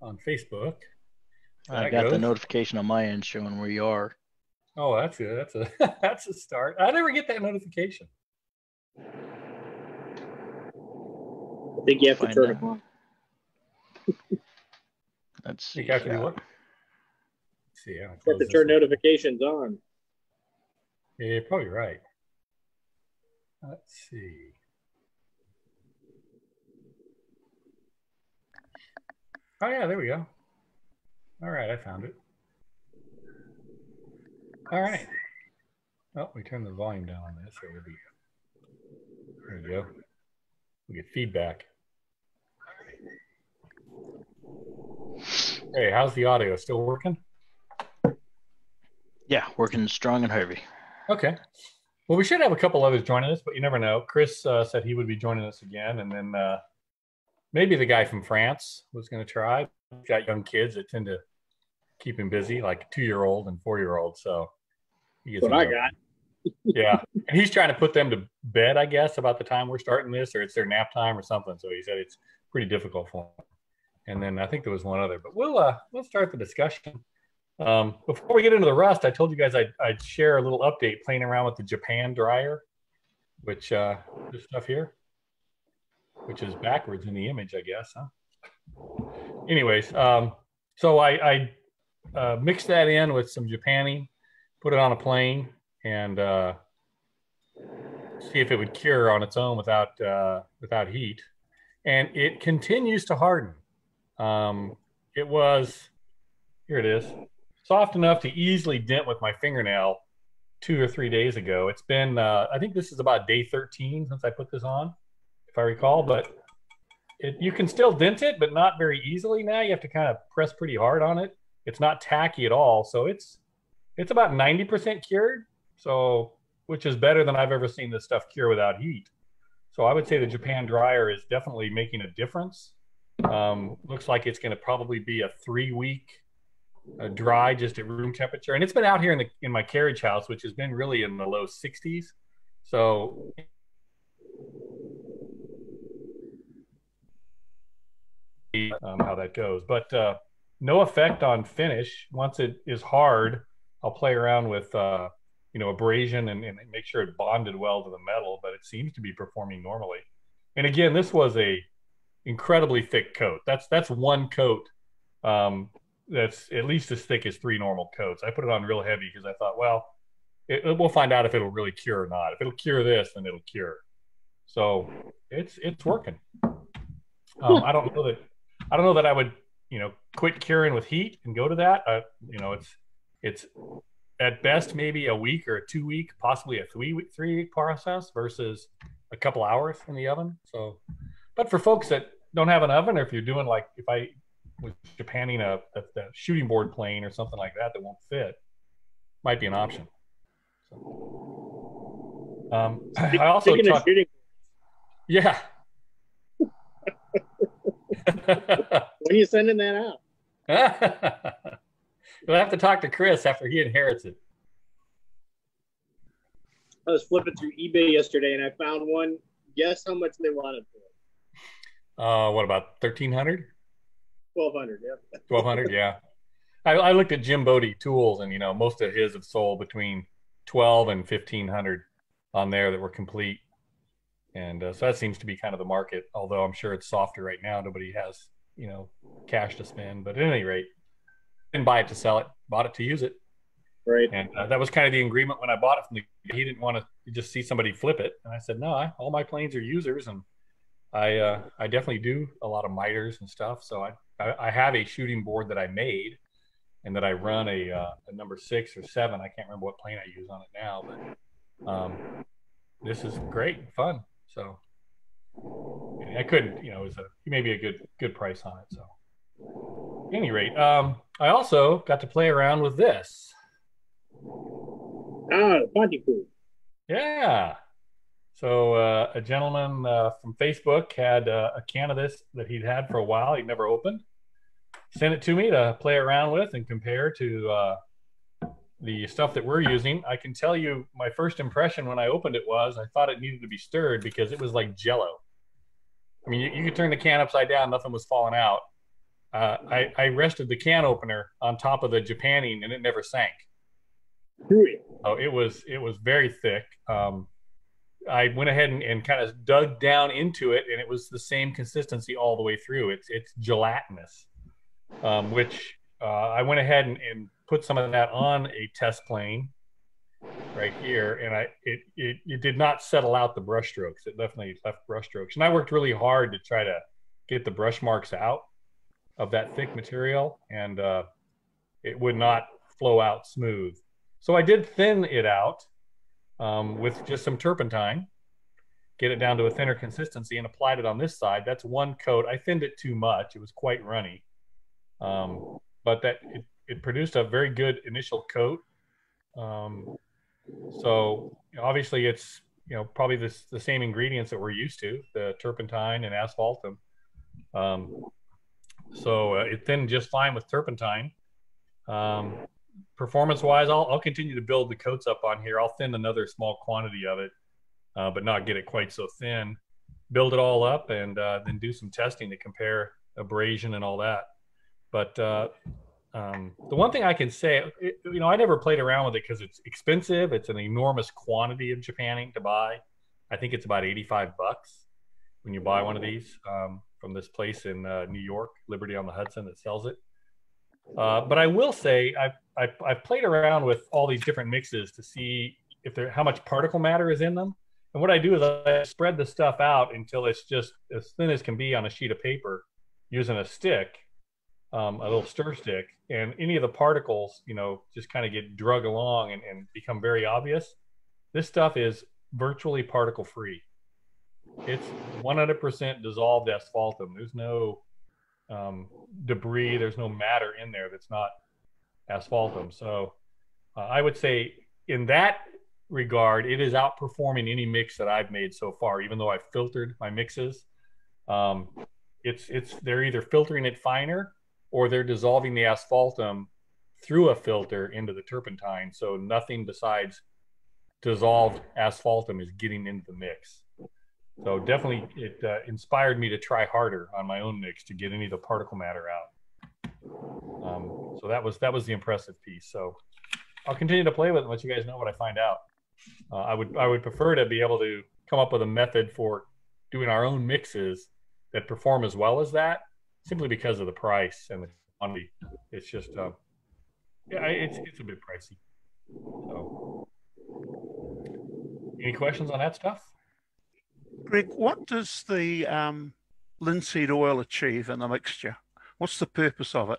on Facebook. I That got the notification on my end showing where you are. Oh, that's good. That's a that's a start. I never get that notification. I think you have to turn it on. Let's You see. have to do what? Let's see, yeah, You have close to turn one. notifications on. Yeah, you're probably right. Let's see. Oh yeah, there we go. All right, I found it. All right. Oh, we turned the volume down on this. There we go. There we go. We get feedback. Hey, how's the audio? Still working? Yeah, working strong and heavy. Okay. Well, we should have a couple others joining us, but you never know. Chris uh, said he would be joining us again, and then uh, maybe the guy from France was going to try. Got young kids that tend to keep him busy, like two-year-old and four-year-old. So he gets what I got. yeah, and he's trying to put them to bed, I guess, about the time we're starting this, or it's their nap time or something. So he said it's pretty difficult for him. And then I think there was one other, but we'll uh, we'll start the discussion. Um, before we get into the rust, I told you guys I'd, I'd share a little update playing around with the Japan dryer, which uh, this stuff here, which is backwards in the image, I guess, huh? Anyways, um, so I, I uh, mixed that in with some Japani, put it on a plane, and uh, see if it would cure on its own without uh, without heat. And it continues to harden. Um, it was here. It is soft enough to easily dent with my fingernail two or three days ago. It's been uh, I think this is about day 13 since I put this on, I recall. But it, you can still dent it, but not very easily now. You have to kind of press pretty hard on it. It's not tacky at all, so it's it's about 90% cured. So which is better than I've ever seen this stuff cure without heat. So I would say the Japan dryer is definitely making a difference. Um, looks like it's going to probably be a three week uh, dry just at room temperature, and it's been out here in the in my carriage house, which has been really in the low 60s. So um, how that goes, but uh, no effect on finish. Once it is hard, I'll play around with uh, you know abrasion and, and make sure it bonded well to the metal, but it seems to be performing normally. And again, this was a incredibly thick coat. That's that's one coat um, that's at least as thick as three normal coats. I put it on real heavy because I thought, well, it, it- we'll find out if it'll really cure or not. If it'll cure this, then it'll cure. So it's it's working. Um, I don't know that I don't know that I would you know quit curing with heat and go to that. Uh, you know, it's it's at best maybe a week or a two week, possibly a three week three week process versus a couple hours in the oven. So, but for folks that don't have an oven, or if you're doing like if I was Japanning a, a, a shooting board plane or something like that that won't fit, might be an option. So, um, I also talked, shooting, yeah. When are you sending that out? You'll have to talk to Chris after he inherits it. I was flipping through eBay yesterday and I found one. Guess how much they wanted for it? Uh, what about thirteen hundred? Twelve hundred. Yeah. Twelve hundred, yeah. I, I looked at Jim Bode tools, and you know most of his have sold between twelve and fifteen hundred on there that were complete, and uh, so that seems to be kind of the market. Although I'm sure it's softer right now. Nobody has you know cash to spend, but at any rate, didn't buy it to sell it, bought it to use it, Right. and uh, that was kind of the agreement when I bought it from the. He didn't want to just see somebody flip it, and I said no, I, all my planes are users, and I uh, I definitely do a lot of miters and stuff. So I, I I have a shooting board that I made, and that I run a, uh, a number six or seven. I can't remember what plane I use on it now, but um, this is great fun. So I couldn't, you know, it was a maybe a good good price on it. So at any rate, um, I also got to play around with this. Ah, Pontypool. Yeah. So uh, a gentleman uh, from Facebook had uh, a can of this that he'd had for a while. He'd never opened. Sent it to me to play around with and compare to uh, the stuff that we're using. I can tell you my first impression when I opened it was I thought it needed to be stirred because it was like Jello. I mean, you, you could turn the can upside down, nothing was falling out. uh, I, I rested the can opener on top of the Japanning and it never sank. Really? Oh, it was it was very thick. Um, I went ahead and, and kind of dug down into it, and it was the same consistency all the way through. It's it's gelatinous, um, which uh, I went ahead and, and put some of that on a test plane right here, and I it, it it did not settle out the brush strokes. It definitely left brush strokes, and I worked really hard to try to get the brush marks out of that thick material, and uh, it would not flow out smooth. So I did thin it out um, with just some turpentine, get it down to a thinner consistency, and applied it on this side. That's one coat. I thinned it too much; it was quite runny, um, but that it, it produced a very good initial coat. Um, so obviously, it's you know probably this, the same ingredients that we're used to: the turpentine and asphaltum. Um, so uh, it thinned just fine with turpentine. Um, performance wise, I'll, I'll continue to build the coats up on here. I'll thin another small quantity of it, uh, but not get it quite so thin. Build it all up and uh, then do some testing to compare abrasion and all that. But uh, um, the one thing I can say, it, you know, I never played around with it because it's expensive. It's an enormous quantity of Japanning to buy. I think it's about 85 bucks when you buy one of these um, from this place in uh, New York, Liberty on the Hudson, that sells it. Uh, but I will say I've, I've, I've played around with all these different mixes to see if there how much particle matter is in them. And what I do is I spread the stuff out until it's just as thin as can be on a sheet of paper using a stick, um, a little stir stick, and any of the particles, you know, just kind of get drug along and, and become very obvious. This stuff is virtually particle free. It's 100% dissolved asphaltum. There's no um, debris. There's no matter in there that's not asphaltum. So uh, I would say in that regard, it is outperforming any mix that I've made so far. Even though I've filtered my mixes, um, it's it's they're either filtering it finer or they're dissolving the asphaltum through a filter into the turpentine. So nothing besides dissolved asphaltum is getting into the mix. So definitely, it uh, inspired me to try harder on my own mix to get any of the particle matter out. Um, so that was that was the impressive piece. So I'll continue to play with it and let you guys know what I find out. Uh, I would I would prefer to be able to come up with a method for doing our own mixes that perform as well as that, simply because of the price and the quantity. It's just uh, yeah, it's it's a bit pricey. So, any questions on that stuff? Greg, what does the um, linseed oil achieve in the mixture? What's the purpose of it?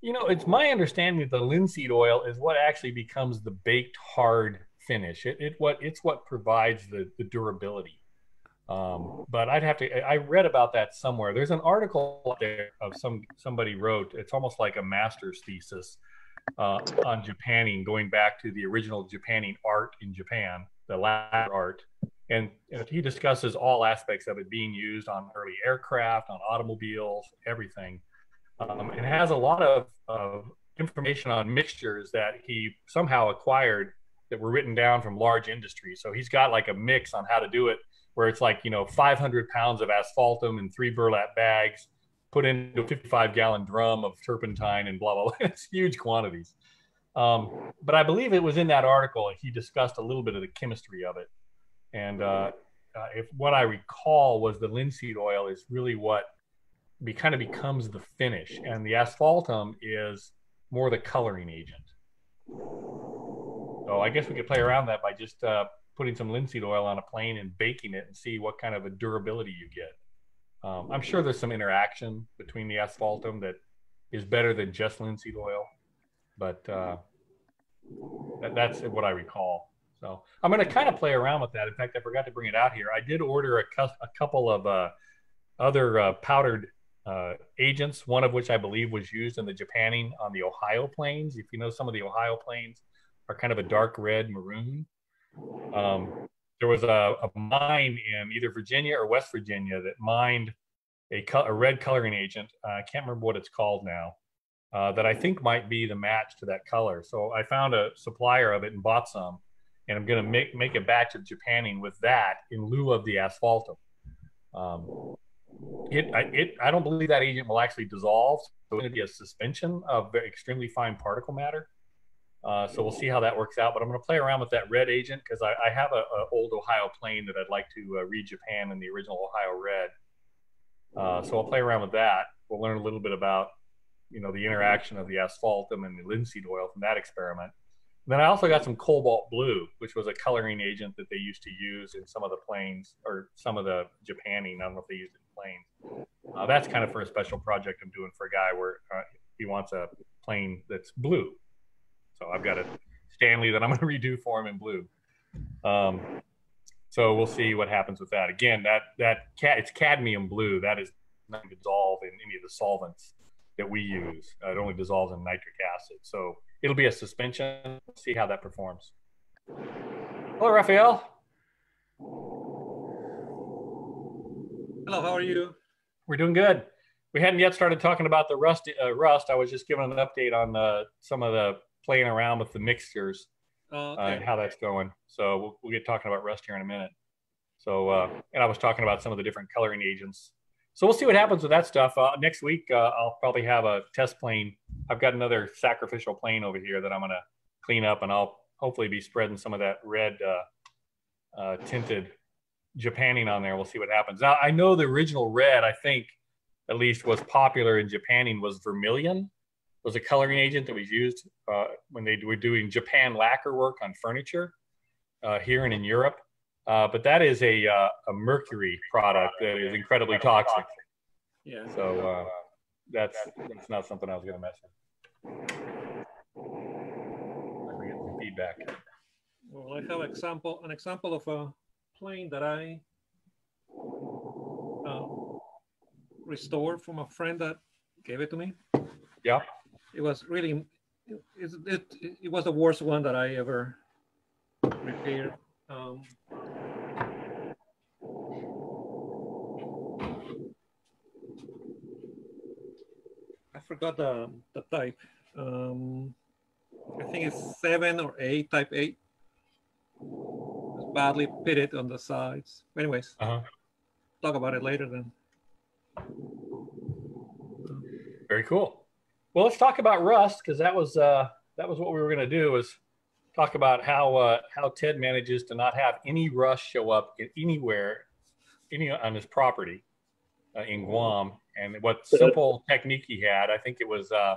You know, it's my understanding that the linseed oil is what actually becomes the baked hard finish. It, it what it's what provides the, the durability. Um, but I'd have to. I read about that somewhere. There's an article there of some somebody wrote. It's almost like a master's thesis uh, on Japanning, going back to the original Japanning art in Japan, the ladder art, and he discusses all aspects of it being used on early aircraft, on automobiles, everything. Um, and has a lot of, of information on mixtures that he somehow acquired that were written down from large industries. So he's got like a mix on how to do it, where it's like you know 500 pounds of asphaltum in three burlap bags, put into a 55 gallon drum of turpentine and blah blah blah. it's huge quantities. Um, but I believe it was in that article he discussed a little bit of the chemistry of it. And uh, uh, if what I recall was the linseed oil is really what be, kind of becomes the finish, and the asphaltum is more the coloring agent. So I guess we could play around that by just uh, putting some linseed oil on a plane and baking it and see what kind of a durability you get. Um, I'm sure there's some interaction between the asphaltum that is better than just linseed oil, but uh, that, that's what I recall. So I'm going to kind of play around with that. In fact, I forgot to bring it out here. I did order a, cu- a couple of uh, other uh, powdered uh, agents, one of which I believe was used in the Japanning on the Ohio planes. If you know, some of the Ohio planes are kind of a dark red maroon. Um, there was a, a, mine in either Virginia or West Virginia that mined a, co- a red coloring agent. Uh, I can't remember what it's called now. Uh, that I think might be the match to that color. So I found a supplier of it and bought some and I'm going to make make a batch of Japanning with that in lieu of the asphaltum. Um, It, I, it, I don't believe that agent will actually dissolve. So it's going to be a suspension of extremely fine particle matter. Uh, so we'll see how that works out. But I'm going to play around with that red agent because I, I, have a, a, old Ohio plane that I'd like to uh, read Japan in the original Ohio red. Uh, so I'll play around with that. We'll learn a little bit about, you know, the interaction of the asphaltum and the linseed oil from that experiment. Then I also got some cobalt blue, which was a coloring agent that they used to use in some of the planes or some of the Japanning. I don't know if they used it in planes. Uh, that's kind of for a special project I'm doing for a guy where uh, he wants a plane that's blue. So I've got a Stanley that I'm going to redo for him in blue. Um, so we'll see what happens with that. Again, that that cat it's cadmium blue. That is not dissolve in any of the solvents that we use. Uh, it only dissolves in nitric acid. So it'll be a suspension. See how that performs. Hello, Raphael. Hello, how are you? We're doing good. We hadn't yet started talking about the rust. Uh, rust. I was just giving an update on uh, some of the playing around with the mixtures Oh, uh, okay. and how that's going. So we'll, we'll get talking about rust here in a minute. So, uh, and I was talking about some of the different coloring agents. So we'll see what happens with that stuff. Uh, next week, uh, I'll probably have a test plane. I've got another sacrificial plane over here that I'm going to clean up, and I'll hopefully be spreading some of that red uh, uh, tinted Japanning on there. We'll see what happens. Now, I know the original red, I think, at least was popular in Japanning was vermilion. Was a coloring agent that was used uh, when they were doing Japan lacquer work on furniture uh, here and in Europe. Uh, but that is a, uh, a mercury product that is incredibly toxic. Yeah. So uh, that's that's not something I was going to mess with. Let me get some feedback. Well, I have example an example of a plane that I uh, restored from a friend that gave it to me. Yeah. It was really it, it, it was the worst one that I ever repaired. Um, I forgot the, the type. Um, I think it's seven or eight, type eight. It's badly pitted on the sides. Anyways, Uh huh. talk about it later then. Very cool. Well, let's talk about Rust because that was uh, that was what we were going to do was talk about how uh, how Ted manages to not have any rust show up anywhere, any on his property uh, in Guam, and what simple technique he had. I think it was uh,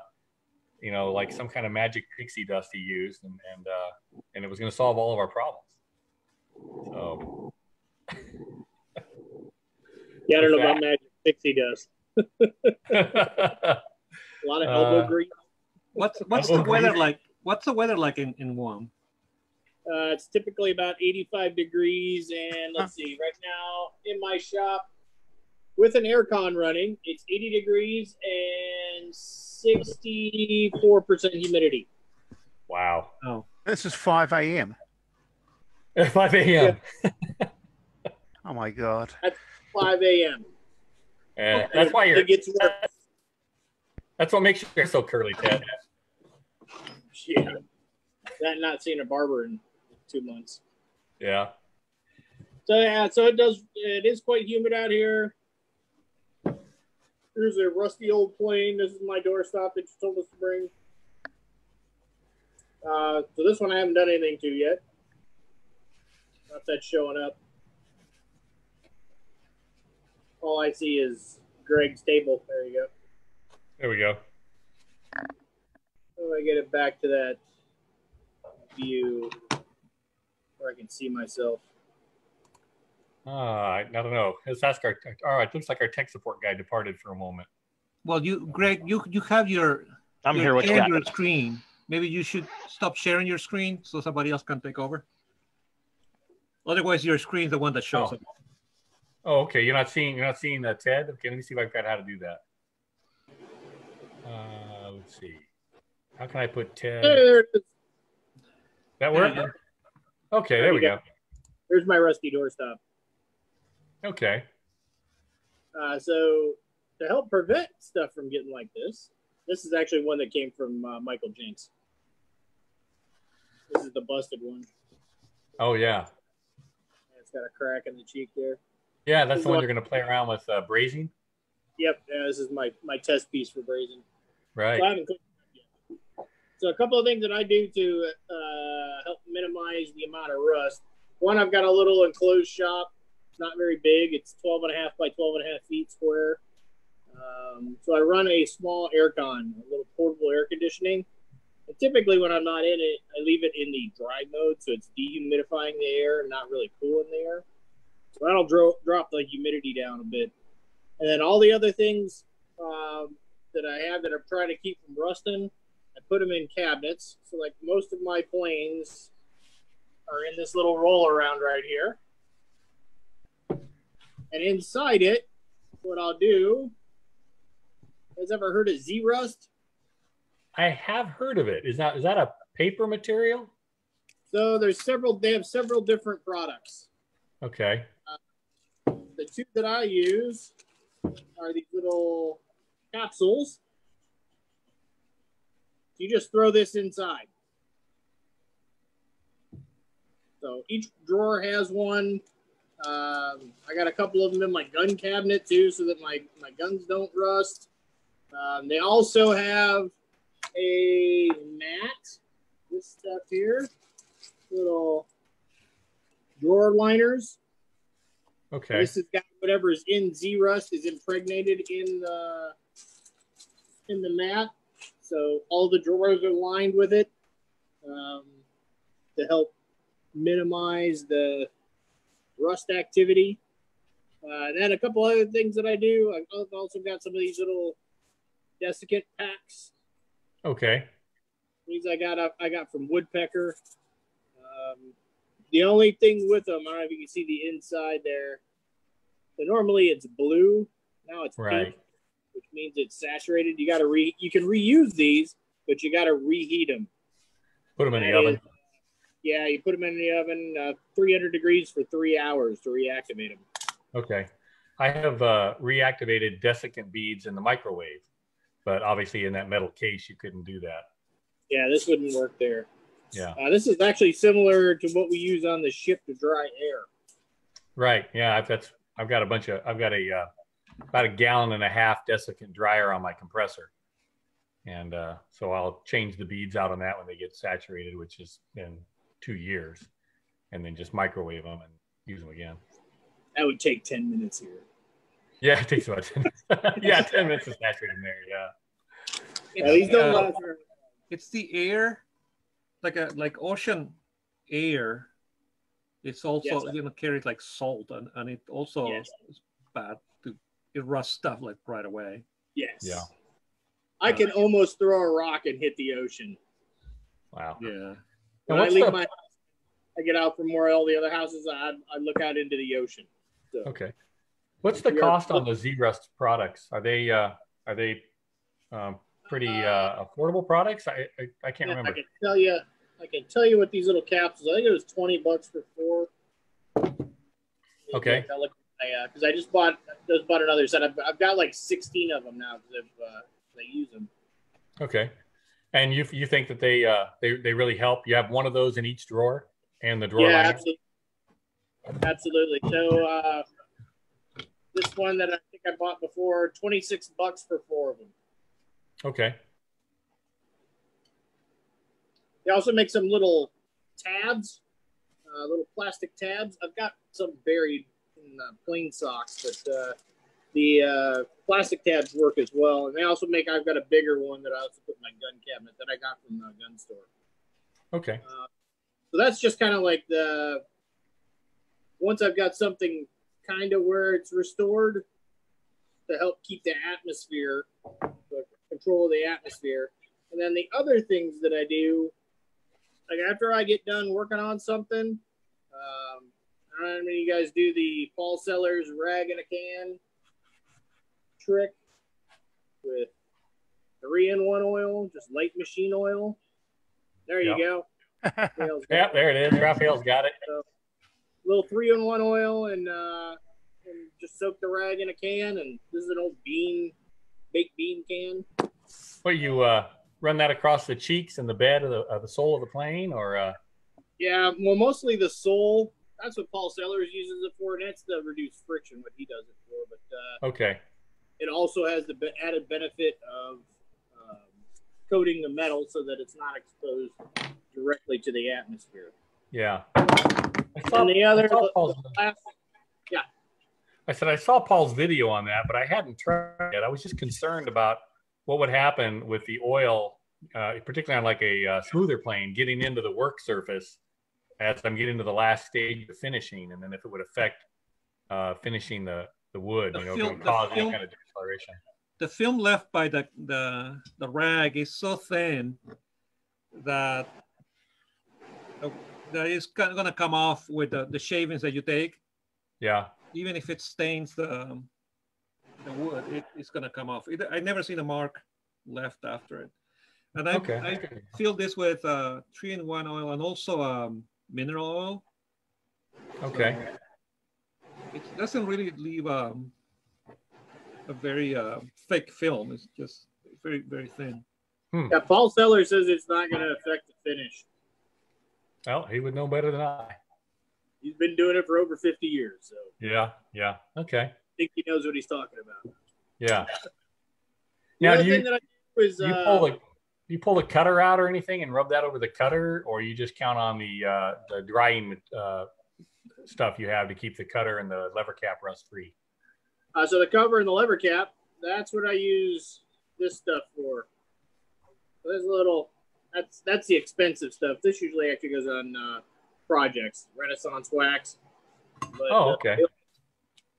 you know like some kind of magic pixie dust he used, and and uh, and it was going to solve all of our problems. So Yeah, I don't know about magic pixie dust. A lot of elbow Uh, grease. What's what's Oh, the weather great. like? What's the weather like in, in Guam? Uh, it's typically about 85 degrees, and let's see. Right now in my shop, with an aircon running, it's 80 degrees and 64% humidity. wow, Oh, This is 5 a.m. 5 a.m. Oh my God. That's 5 a.m. Uh, that's why you're. It gets worse. That's what makes your hair so curly, Ted. Yeah. That not seeing a barber in two months. Yeah. So yeah, so it does. It is quite humid out here. Here's a rusty old plane. This is my doorstop that you told us to bring. Uh, so this one I haven't done anything to yet. Not that showing up. All I see is Greg's table. There you go. There we go. How do I get it back to that view where I can see myself? Uh, I don't know. Let's ask our. All right, looks like our tech support guy departed for a moment. well, you, Greg, you you have your I'm you here. What you got? your screen. Maybe you should stop sharing your screen so somebody else can take over. Otherwise, your screen's the one that shows Oh. up. Oh, okay. You're not seeing. You're not seeing uh, Ted. Okay, let me see if I've got how to do that. Uh, let's see. How can I put Ted? There it is. That work? Okay, there we go. There's my rusty doorstop. Okay. Uh, so to help prevent stuff from getting like this, this is actually one that came from uh, Michael Jenks. This is the busted one. Oh yeah. It's got a crack in the cheek there. Yeah, that's This the one one- you're going to play around with uh, brazing, Yep, yeah, this is my my test piece for brazing. Right? So. So a couple of things that I do to uh, help minimize the amount of rust. One, I've got a little enclosed shop. It's not very big. It's 12 and a half by 12 and a half feet square. Um, so I run a small air con, a little portable air conditioning. And typically when I'm not in it, I leave it in the dry mode, so it's dehumidifying the air and not really cooling the air. So that'll dro- drop the humidity down a bit. And then all the other things um, that I have that I'm trying to keep from rusting, I put them in cabinets. So like most of my planes are in this little roll around right here. And inside it, what I'll do, you guys ever heard of Zerust? I have heard of it. Is that is that a paper material? So there's several, they have several different products. Okay. Uh, the two that I use are these little capsules. You just throw this inside. So each drawer has one. Um, I got a couple of them in my gun cabinet too, so that my, my guns don't rust. Um, they also have a mat. This stuff here, little drawer liners. Okay. This has got whatever is in Zerust is impregnated in the in the mat, so all the drawers are lined with it um, to help minimize the rust activity. Uh, and then a couple other things that I do. I've also got some of these little desiccant packs. Okay. These I got up, I got from Woodpecker. Um, the only thing with them, I don't know if you can see the inside there. So normally it's blue. Now it's Right. pink, which means it's saturated. You got to re. You can reuse these, but you got to reheat them. Put them in the oven. is- Yeah, you put them in the oven, uh, 300 degrees for three hours to reactivate them. Okay. I have uh, reactivated desiccant beads in the microwave, but obviously in that metal case you couldn't do that. Yeah, this wouldn't work there. Yeah. Uh, this is actually similar to what we use on the ship to dry air. Right. Yeah. I've got I've got a bunch of I've got a uh, about a gallon and a half desiccant dryer on my compressor, and uh, so I'll change the beads out on that when they get saturated, which has been two years, and then just microwave them and use them again. That would take 10 minutes here. Yeah, it takes about ten. yeah, ten minutes to saturate them there. Yeah. Yeah, these don't uh, it's the air, like a like ocean air. It's also Yes. you know carried like salt, and and it also Yes. is bad to it rusts stuff like right away. Yes. Yeah. I can almost throw a rock and hit the ocean. Wow. Yeah. And When I leave the- my house, I get out from where all the other houses, I, I look out into the ocean. So Okay. What's the We are- cost on the Zerust products? Are they uh, are they um, pretty uh, affordable products? I I, I can't I remember. I can tell you, I can tell you what these little capsules. I think it was twenty bucks for four. Okay. Because I just bought just bought another set. I've, I've got like sixteen of them now because uh, they use them. Okay. And you you think that they uh they, they really help? You have one of those in each drawer and the drawer yeah, liner? absolutely. Absolutely. So uh, this one that I think I bought before, twenty six bucks for four of them. Okay. They also make some little tabs, uh, little plastic tabs. I've got some buried in uh, plane socks, but uh, the uh, plastic tabs work as well. And they also make. I've got a bigger one that I also put in my gun cabinet that I got from the gun store. Okay. So that's just kind of like the. Once I've got something kind of where it's restored to help keep the atmosphere, the control of the atmosphere. And then the other things that I do, like after I get done working on something, um, I don't know you guys do the Paul Sellers rag in a can trick with three in one oil, just light machine oil. There you Yep. go. Yeah, there it is. Raphael's got it. little three in one oil and uh and just soak the rag in a can and this is an old bean baked bean can What you uh run that across the cheeks and the bed of the of the sole of the plane or uh yeah well mostly the sole that's what Paul Sellers uses it for, and that's the reduced friction what he does it for. But uh, Okay. it also has the added benefit of um, coating the metal so that it's not exposed directly to the atmosphere. Yeah. I saw, And the other, the, last, I said I saw Paul's video on that, but I hadn't tried it. I was just concerned about what would happen with the oil, uh, particularly on like a uh, smoother plane, getting into the work surface as I'm getting to the last stage of finishing, and then if it would affect uh, finishing the the wood, The you know, film- cause any film- kind of discoloration. the film left by the the, the rag is so thin that uh, that is going to come off with the, the shavings that you take. Yeah. Even if it stains the um, the wood, it, it's going to come off. It, I never seen a mark left after it. And I, Okay. I fill this with uh, three-in-one oil and also um, mineral oil. Okay. It doesn't really leave um, a very uh, thick film. It's just very very thin. yeah, Paul Seller says it's not going to affect the finish. Well, he would know better than I. He's been doing it for over 50 years, so Yeah. Yeah. Okay. I think he knows what he's talking about. Yeah. The Now, other do thing you, that I do is you uh, pull the you pull the cutter out or anything and rub that over the cutter, or you just count on the uh, the drying uh, stuff you have to keep the cutter and the lever cap rust free. Uh, so the cover and the lever cap, that's what I use this stuff for. So there's a little, that's that's the expensive stuff. This usually actually goes on uh, projects, Renaissance wax. But, Oh, uh, okay.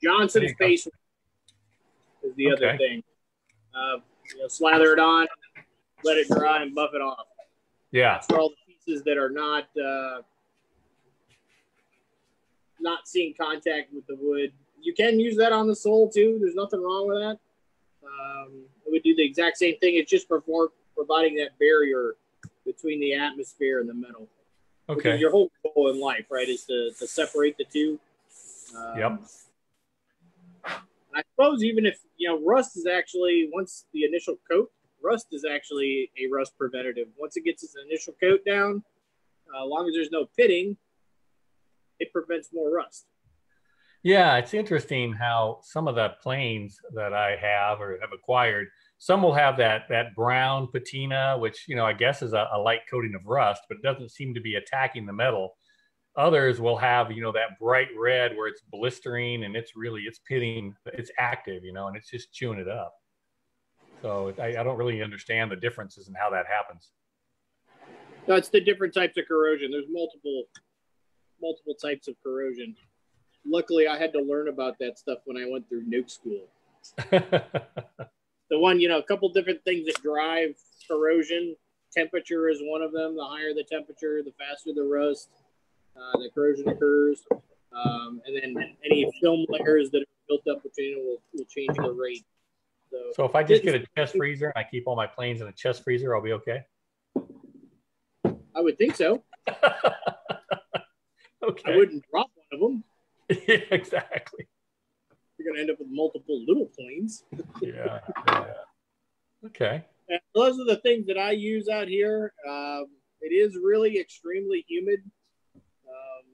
Johnson's you go. face is the other thing. Uh, you know, slather it on, let it dry, and buff it off. Yeah. That's for all the pieces that are not uh, not seeing contact with the wood. You can use that on the sole too. There's nothing wrong with that. Um, it would do the exact same thing. It's just for providing that barrier between the atmosphere and the metal. Okay. your whole goal in life, right? Is to, to separate the two. Um, Yep. I suppose even if you know rust is actually once the initial coat, rust is actually a rust preventative. Once it gets its initial coat down, uh, as long as there's no pitting, it prevents more rust. Yeah, it's interesting how some of the planes that I have or have acquired, some will have that that brown patina, which you know I guess is a, a light coating of rust, but it doesn't seem to be attacking the metal. Others will have you know that bright red where it's blistering and it's really it's pitting, it's active, you know, and it's just chewing it up. So I, I don't really understand the differences in how that happens. That's the different types of corrosion. There's multiple multiple types of corrosion. Luckily, I had to learn about that stuff when I went through nuke school. The one, you know, a couple different things that drive corrosion. Temperature is one of them. The higher the temperature, the faster the rust, uh, the corrosion occurs. Um, and then any film layers that are built up between it will, will change the rate. So, so if I just get a chest freezer and I keep all my planes in a chest freezer, I'll be okay. I would think so. okay. I wouldn't drop one of them. yeah, exactly. You're going to end up with multiple little planes. Yeah, yeah. Okay. And those are the things that I use out here. Um, it is really extremely humid. Um,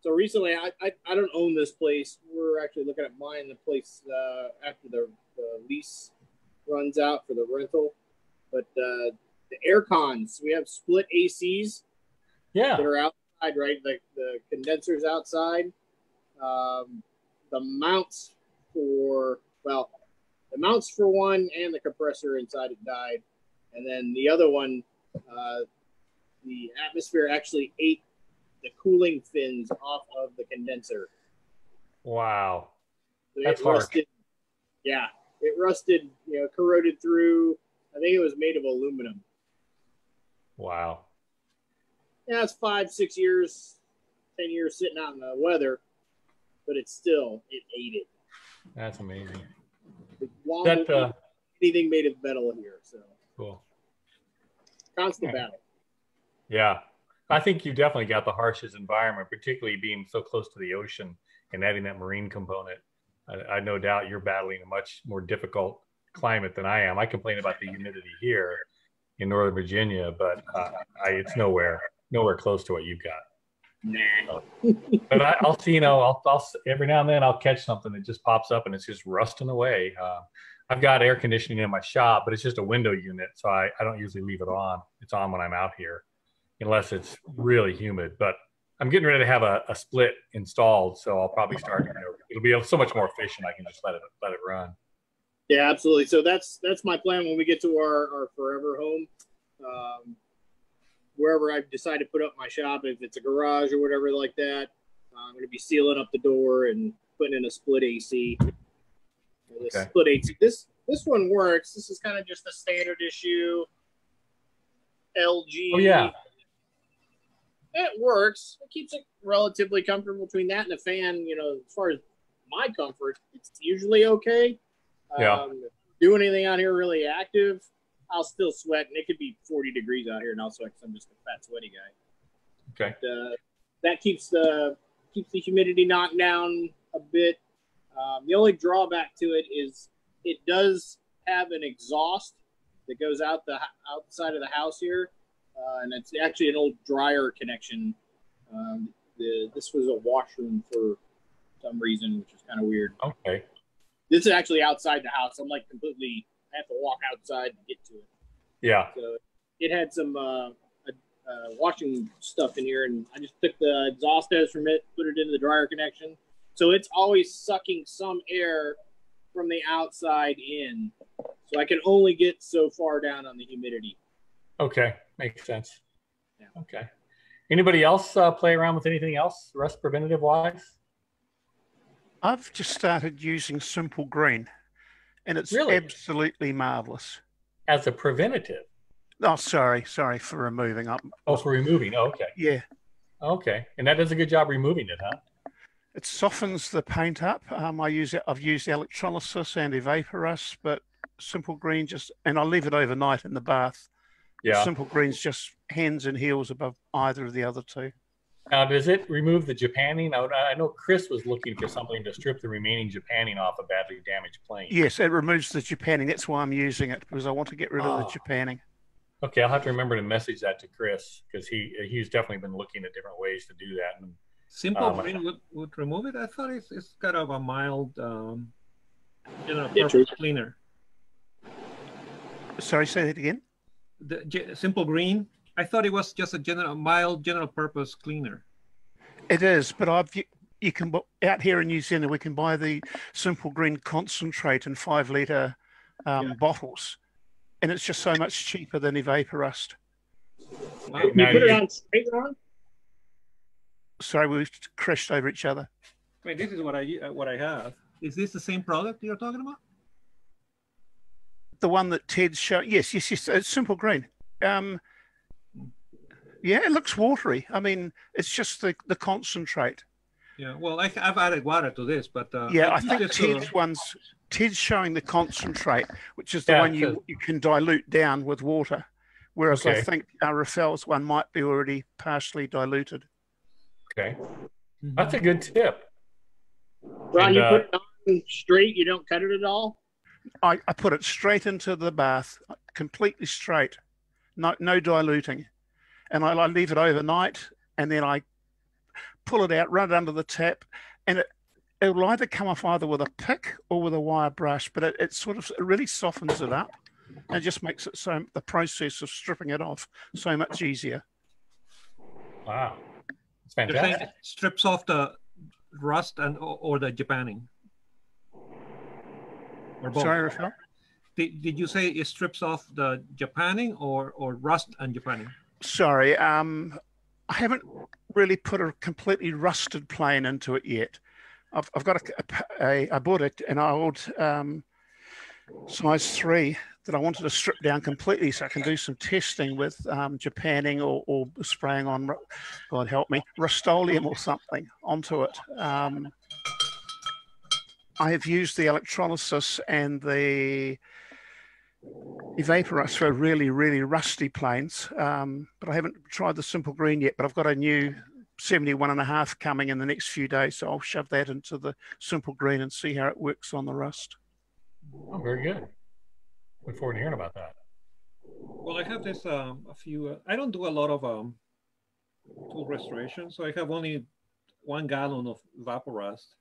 so recently, I, I, I don't own this place. We're actually looking at buying the place uh, after the, the lease runs out for the rental. But uh, the air cons, we have split ACs Yeah. that are outside, right? Like the condensers outside. Um, the mounts for well, the mounts for one and the compressor inside it died, and then the other one, uh, the atmosphere actually ate the cooling fins off of the condenser. Wow. So That's rusted. Yeah, it rusted. You know, corroded through. I think it was made of aluminum. Wow. Yeah, it's five, six years, ten years sitting out in the weather, but it's still it ate it. That's amazing. That uh, anything made of metal here, so cool. constant Yeah. battle. Yeah. I think you definitely got the harshest environment, particularly being so close to the ocean and adding that marine component. I, I no doubt you're battling a much more difficult climate than I am. I complain about the humidity here in Northern Virginia, but uh, I, it's nowhere, nowhere close to what you've got. Nah. but I, I'll see, you know, I'll, I'll every now and then I'll catch something that just pops up and it's just rusting away. Uh, I've got air conditioning in my shop, but it's just a window unit, so I, I don't usually leave it on. It's on when I'm out here, unless it's really humid. But I'm getting ready to have a, a split installed, so I'll probably start. You know, it'll be so much more efficient. I can just let it let it run. Yeah, absolutely. So that's that's my plan when we get to our, our forever home. Um, wherever I decide to put up my shop, if it's a garage or whatever like that, I'm going to be sealing up the door and putting in a split AC. This Okay. split AC. This this one works. This is kind of just a standard issue. LG. Oh yeah, it works. It keeps it relatively comfortable between that and the fan. You know, as far as my comfort, it's usually okay. Yeah. Um, do anything out here really active, I'll still sweat, and it could be 40 degrees out here, and I'll sweat because I'm just a fat, sweaty guy. okay, But, uh, that keeps the keeps the humidity knocked down a bit. Um, the only drawback to it is it does have an exhaust that goes out the outside of the house here, uh, and it's actually an old dryer connection. Um, the, this was a washroom for some reason, which is kind of weird. okay, This is actually outside the house. I'm like completely. I have to walk outside to get to it. yeah, So it had some uh, uh, washing stuff in here, and I just took the exhaust hose from it, put it into the dryer connection. So it's always sucking some air from the outside in. So I can only get so far down on the humidity. okay, makes sense. Yeah. Okay. Anybody else uh, play around with anything else, rust preventative wise? I've just started using Simple Green, and it's Really? absolutely marvelous. As a preventative? Oh, sorry, sorry for removing up. Oh, for removing. Oh, okay, Yeah, okay, and that does a good job removing it, huh? it softens the paint up. Um, I use it. I've used electrolysis and Evapo-Rust, but Simple Green just and I leave it overnight in the bath. Yeah. Simple Green's just hands and heels above either of the other two. Now, does it remove the Japanning? Now, I know Chris was looking for something to strip the remaining Japanning off a badly damaged plane. Yes, it removes the Japanning. That's why I'm using it because I want to get rid of Oh. the Japanning. Okay, I'll have to remember to message that to Chris because he he's definitely been looking at different ways to do that. And Simple Um, green would, would remove it. I thought it's, it's kind of a mild um, general Yeah, cleaner. Sorry, say that again. The simple green. I thought it was just a general mild general purpose cleaner. It is, but I've you, you can out here in New Zealand we can buy the Simple Green concentrate in five liter um, Yeah. bottles, and it's just so much cheaper than Evaporust. Wow. You put it on straight, Ron? Sorry, we've crashed over each other. I mean, this is what I what I have. Is this the same product you're talking about? The one that Ted's showing. yes, yes, yes, it's Simple Green. Um, yeah, it looks watery. I mean, it's just the the concentrate. Yeah. Well, I, I've added water to this, but uh, Yeah, I think just, uh, Ted's one's Ted's showing the concentrate, which is the Yeah, one you says- you can dilute down with water. Whereas I think uh, Rafael's one might be already partially diluted. okay, mhm. that's a good tip. Ron, And, you uh, put it on straight. You don't cut it at all. I, I put it straight into the bath, completely straight, no no diluting, and I, I leave it overnight, and then I pull it out, run it under the tap, and it it will either come off either with a pick or with a wire brush, but it, it sort of it really softens it up, and just makes it so the process of stripping it off so much easier. Wow, it's fantastic. it strips off the rust and or, or the Japanning. Or both. Sorry, Rafael. Did, did you say it strips off the Japanning or or rust and Japanning? Sorry, um, I haven't really put a completely rusted plane into it yet. I've, I've got a, a, I bought it an old um, size three that I wanted to strip down completely so I can do some testing with um, Japanning or, or spraying on, God help me, Rust-Oleum or something onto it. Um, I have used the electrolysis and the Evapo-Rust for really, really rusty planes, um, but I haven't tried the simple green yet. But I've got a new 71 and a half coming in the next few days, so I'll shove that into the simple green and see how it works on the rust. Oh, very good. Look forward to hearing about that. Well, I have this um, a few. Uh, I don't do a lot of um, tool restoration. So I have only one gallon of Vaporust,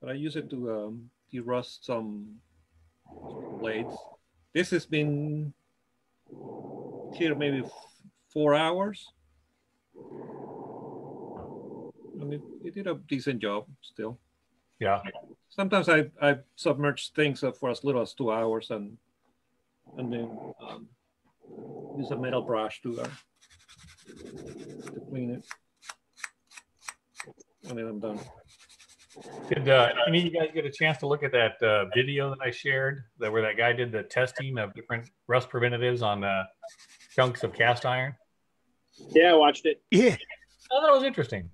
but I use it to um, derust some blades. This has been here maybe four hours. And it, it did a decent job still. Yeah. Sometimes I, I submerge things for as little as two hours and and then um, use a metal brush to, uh, to clean it. And then I'm done. Did uh, any of you guys get a chance to look at that uh, video that I shared, that where that guy did the testing of different rust preventatives on uh, chunks of cast iron? Yeah, I watched it. Yeah. I thought it was interesting.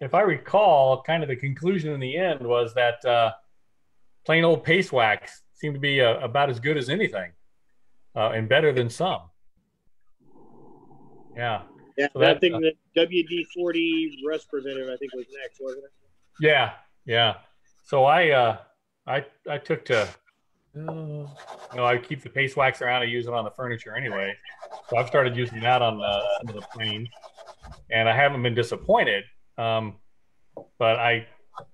If I recall, kind of the conclusion in the end was that uh, plain old paste wax seemed to be uh, about as good as anything, uh, and better than some. Yeah, Yeah, So that that, thing, uh, the WD forty rust preventive, I think was next, wasn't it? Yeah, yeah. So I, uh, I, I took to, uh, you know, I keep the paste wax around. I use it on the furniture anyway. So I've started using that on uh, some the planes, and I haven't been disappointed. Um, but I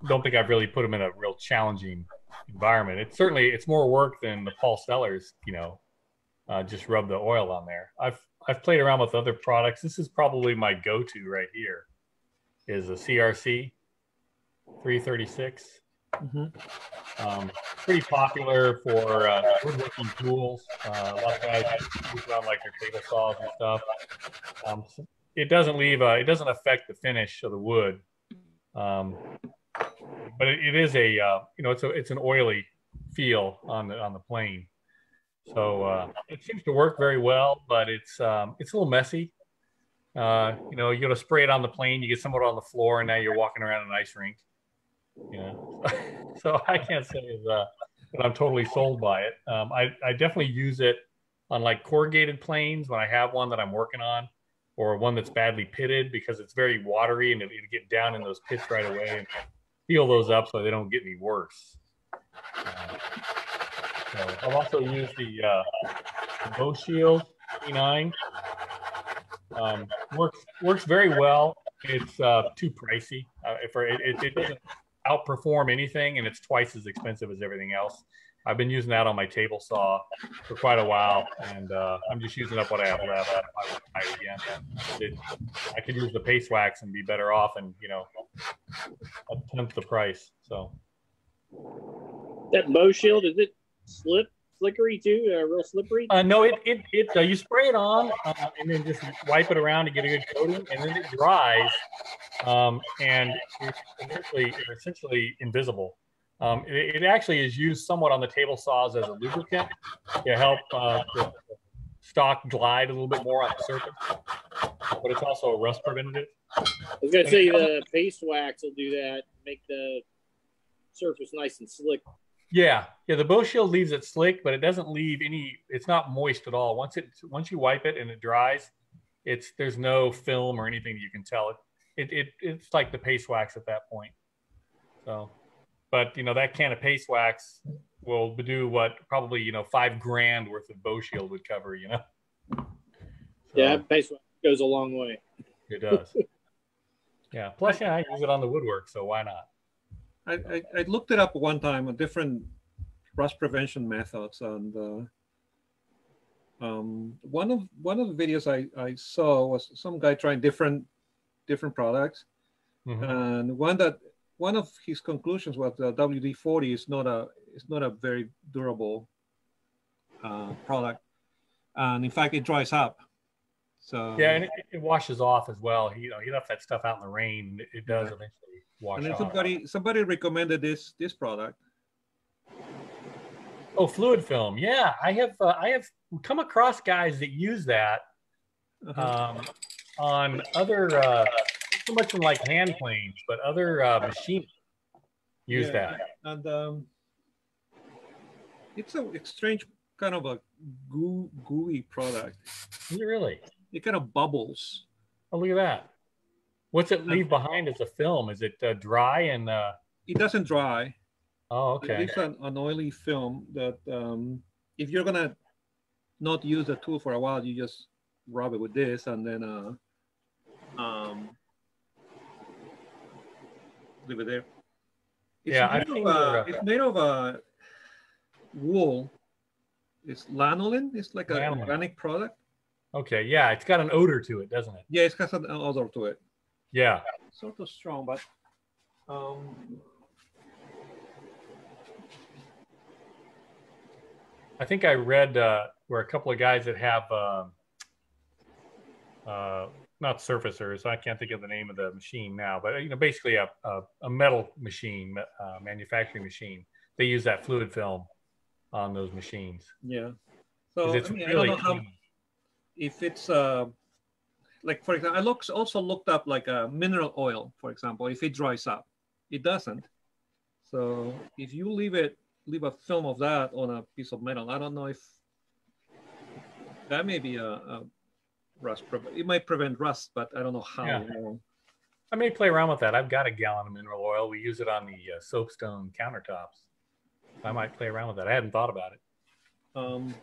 don't think I've really put them in a real challenging environment. It's certainly it's more work than the Paul Sellers, you know, uh, just rub the oil on there. I've I've played around with other products. This is probably my go-to right here. Is a CRC 336. Mhm. Um, pretty popular for uh, woodworking tools. Uh, a lot of guys use it on like their table saws and stuff. Um, so it doesn't leave. Uh, it doesn't affect the finish of the wood. Um, but it, it is a uh, you know it's a it's an oily feel on the on the plane. So uh, it seems to work very well, but it's um, it's a little messy. Uh, you know, you got to spray it on the plane. You get somewhat on the floor, and now you're walking around an ice rink. You know, so I can't say uh, that I'm totally sold by it. Um, I I definitely use it on like corrugated planes when I have one that I'm working on, or one that's badly pitted because it's very watery and it, it get down in those pits right away and peel those up so they don't get any worse. Uh, so I've also used the, uh, Bow Shield E9. Um, works works very well. It's uh, too pricey. Uh, for it, it, it doesn't outperform anything, and it's twice as expensive as everything else. I've been using that on my table saw for quite a while, and uh, I'm just using up what I have left. I would buy it again. It, I could use the paste wax and be better off, and you know, a tenth the price. So That Boeshield is it slip slickery too? Uh, real slippery. Uh, no, it it, it uh, you spray it on uh, and then just wipe it around to get a good coating, and then it dries, um, and it's essentially essentially invisible. Um, it, it actually is used somewhat on the table saws as a lubricant to help uh, the stock glide a little bit more on the surface, but it's also a rust preventative. I was gonna say the paste wax will do that, make the surface nice and slick. Yeah, yeah. The Boeshield leaves it slick, but it doesn't leave any. It's not moist at all. Once it once you wipe it and it dries, it's there's no film or anything you can tell it. It it it's like the paste wax at that point. So, but you know that can of paste wax will do what probably you know five grand worth of Boeshield would cover. You know. So, Yeah, paste wax goes a long way. it does. yeah. Plus, yeah, I use it on the woodwork, so why not? I, I, I looked it up one time, a different rust prevention methods, and uh, um, one of one of the videos I, I saw was some guy trying different different products, Mhm. and one that one of his conclusions was that WD-40 is not a is not a very durable uh, product, and in fact it dries up. So Yeah, and it, it washes off as well. He, you know, he left that stuff out in the rain. It, does eventually wash and then off. somebody somebody recommended this this product. Oh, fluid film. Yeah, I have. Uh, I have come across guys that use that Uh-huh. um, on other, uh, not so much in like hand planes, but other uh, machines use Yeah. that. and um, it's a strange kind of a goo, gooey product. Is it really? It kind of bubbles. Oh, look at that. What's it leave behind as a film? Is it uh, dry and? Uh, It doesn't dry. oh, okay. leaves an, an oily film that um, if you're gonna not use the tool for a while, you just rub it with this, and then uh, Um, leave it there. It's Yeah, I've made of, uh, uh, it's made of uh, wool. It's lanolin. It's like a Lanolin. organic product. Okay, yeah, it's got an odor to it, doesn't it? Yeah, it's got an odor to it. Yeah. Sort of strong, but um, I think I read uh, where a couple of guys that have um uh, not surfacers. I can't think of the name of the machine now, but you know, basically a a, a metal machine, uh, manufacturing machine. They use that fluid film on those machines Yeah. So it's I, mean, I really don't know how, if it's uh, like for example, I looked also looked up like a mineral oil, for example, if it dries up, it doesn't. So if you leave it, leave a film of that on a piece of metal, I don't know if that may be a, a rust. It might prevent rust, but I don't know how. Yeah. long. I may play around with that. I've got a gallon of mineral oil. We use it on the uh, soapstone countertops. I might play around with that. I hadn't thought about it. Um,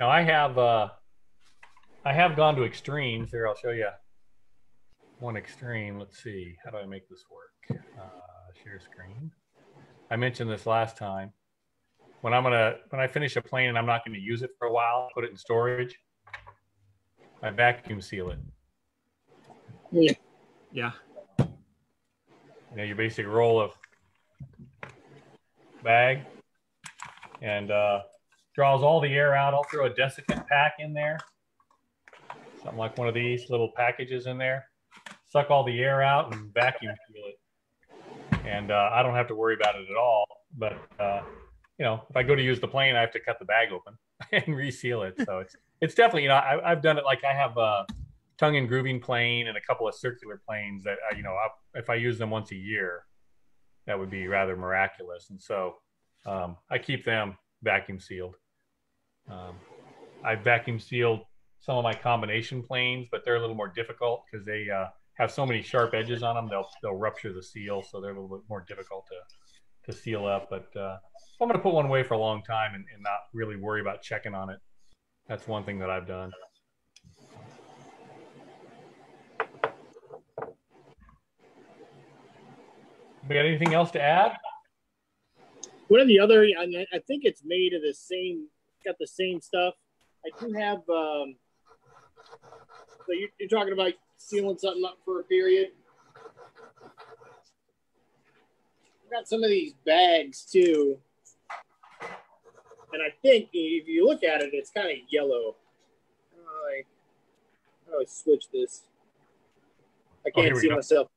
Now I have uh, I have gone to extremes. Here, I'll show you one extreme. Let's see. How do I make this work? Uh, share screen. I mentioned this last time. When I'm gonna when I finish a plane and I'm not going to use it for a while, put it in storage. I vacuum seal it. yeah. Yeah. You know, your basic roll of bag and uh, draws all the air out. I'll throw a desiccant pack in there, something like one of these little packages in there. Suck all the air out and vacuum seal it. And uh, I don't have to worry about it at all. But, uh, you know, if I go to use the plane, I have to cut the bag open and reseal it. So it's, it's definitely, you know, I, I've done it like I have a tongue and grooving plane and a couple of circular planes that, uh, you know, I, if I use them once a year, that would be rather miraculous. And so um, I keep them vacuum sealed. Um, I vacuum sealed some of my combination planes, but they're a little more difficult because they uh, have so many sharp edges on them. They'll they'll rupture the seal, so they're a little bit more difficult to to seal up. But uh, I'm going to put one away for a long time and, and not really worry about checking on it. That's one thing that I've done. We got anything else to add? One of the other, I think it's made of the same, got the same stuff. I do have, um, so you, you're talking about sealing something up for a period. I've got some of these bags too. And I think if you look at it, it's kind of yellow. How do I, how do I switch this? I Oh, can't we see go. myself.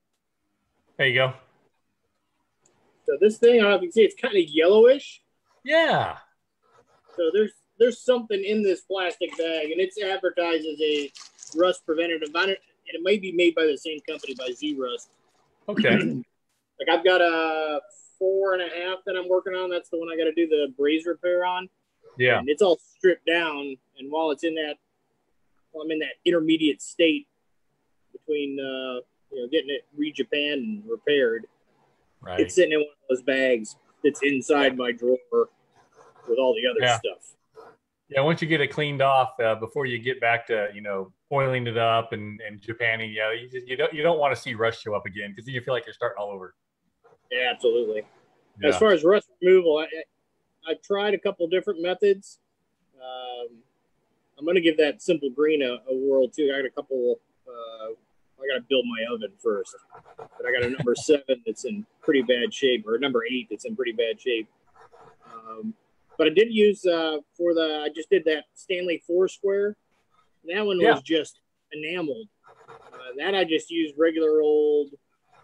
There you go. So this thing, I don't know if you can see, it's kind of yellowish. Yeah. So there's there's something in this plastic bag, and it's advertised as a rust preventative. And it may be made by the same company, by Zerust. Okay. Like I've got a four and a half that I'm working on. That's the one I got to do the braze repair on. Yeah. And it's all stripped down. And while it's in that, while I'm in that intermediate state between uh, you know getting it re-Japan and repaired, Right. it's sitting in one of those bags that's inside my drawer with all the other Yeah. stuff. Yeah, once you get it cleaned off, uh, before you get back to you know oiling it up and and Japanning, yeah, you just you don't you don't want to see rust show up again because then you feel like you're starting all over. Yeah, absolutely. Yeah. As far as rust removal, I, I, I've tried a couple different methods. Um, I'm going to give that simple green a, a whirl too. I got a couple. Uh, I got to build my oven first, but I got a number seven that's in pretty bad shape, or a number eight that's in pretty bad shape. Um, but I did use uh, for the. I just did that Stanley Four Square. That one Yeah. was just enameled. Uh, that I just used regular old.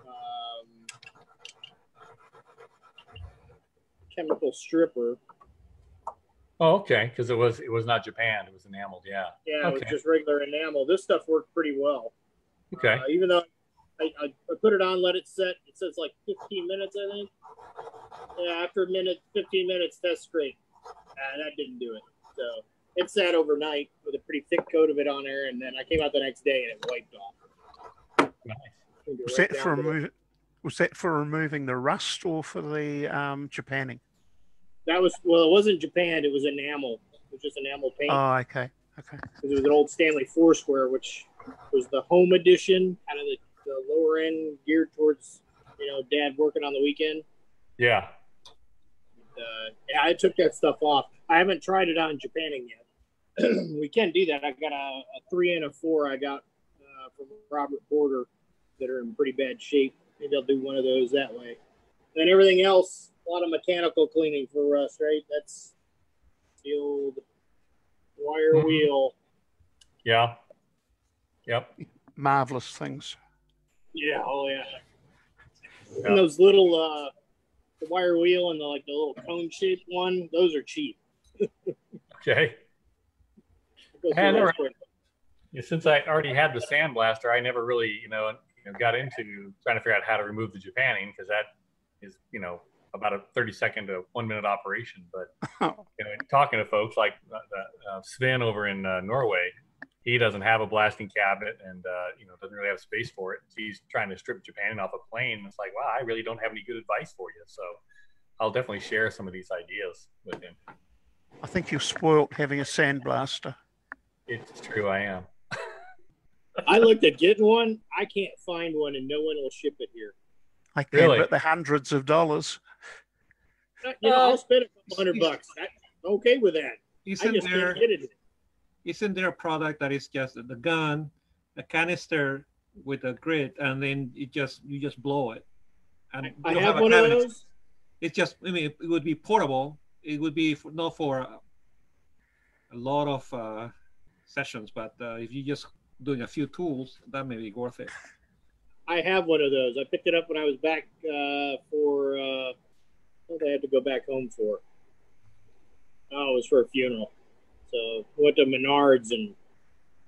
Um, chemical stripper. Oh, okay, because it was it was not Japan, it was enameled. Yeah. Yeah, it was just regular enamel. This stuff worked pretty well. Okay. Uh, even though I, I, I put it on, let it set. It says like 15 minutes, I think. Yeah, after a minute, 15 minutes, that's great. Uh, that didn't do it. So it sat overnight with a pretty thick coat of it on there, and then I came out the next day and it wiped off. Nice. Cleaned it Was right that for down to the- removing? Was that for removing the rust or for the um, Japanning? That was well, it wasn't Japan. It was enamel. It was just enamel paint. Oh, okay, Okay. 'Cause it was an old Stanley Foursquare, which was the home edition, kind of the, the lower end geared towards you know dad working on the weekend. Yeah. uh, yeah, I took that stuff off. I haven't tried it out in Japaning yet. we can do that. I got a, a three and a four I got uh, from Robert Porter that are in pretty bad shape. Maybe I'll do one of those that way. Then everything else, a lot of mechanical cleaning for us, right? That's the old wire Mhm. wheel. Yeah. Yep. Marvelous things. Yeah, oh yeah. Yeah. And those little uh, the wire wheel and the like the little cone shaped one, those are cheap. Okay. And those they're- quick. Yeah, since I already had the sandblaster, I never really, you know, you know, got into trying to figure out how to remove the Japanning because that is, you know, about a 30 second to one minute operation. But you know, talking to folks like uh, uh, Sven over in uh, Norway, he doesn't have a blasting cabinet and uh, you know doesn't really have space for it. He's trying to strip Japan off a plane. It's like, wow, I really don't have any good advice for you. So I'll definitely share some of these ideas with him. I think you're spoilt having a sandblaster. It's true, I am. I looked at getting one. I can't find one, and no one will ship it here. I can, Really? but they're hundreds of dollars. Uh, You know, Uh, I'll spend a couple hundred bucks. I'm okay with that. I Isn't just there can't get it. isn't there a product that is just the gun, a canister with a grid, and then it just you just blow it? And you I don't have one of those. It's just I mean it would be portable. It would be for, not for a, a lot of uh, sessions, but uh, if you just doing a few tools, that may be worth it. I have one of those. I picked it up when I was back uh, for what I had to go back home for. Oh, it was for a funeral. So went to Menards and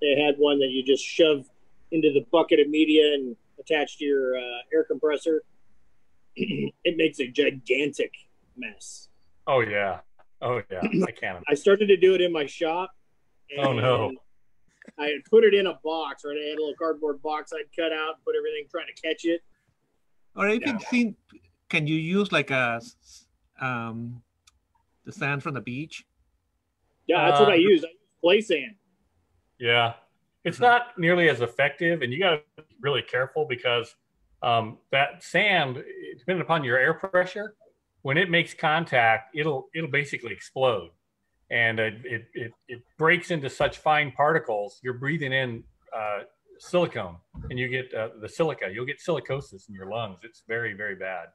they had one that you just shove into the bucket of media and attach to your uh, air compressor. it makes a gigantic mess. Oh yeah. Oh yeah. I can't. I started to do it in my shop. Oh, no. I had put it in a box, right? I had a little cardboard box I'd cut out, put everything, trying to catch it. Or you Yeah. can think, can you use like a s- um, the sand from the beach? Yeah, that's what I Um, use. I use play sand. Yeah. It's Mhm. not nearly as effective, and you got to be really careful because um, that sand, depending upon your air pressure, when it makes contact, it'll it'll basically explode, and it it, it, it breaks into such fine particles. You're breathing in uh, silicone, and you get uh, the silica. You'll get silicosis in your lungs. It's very very bad.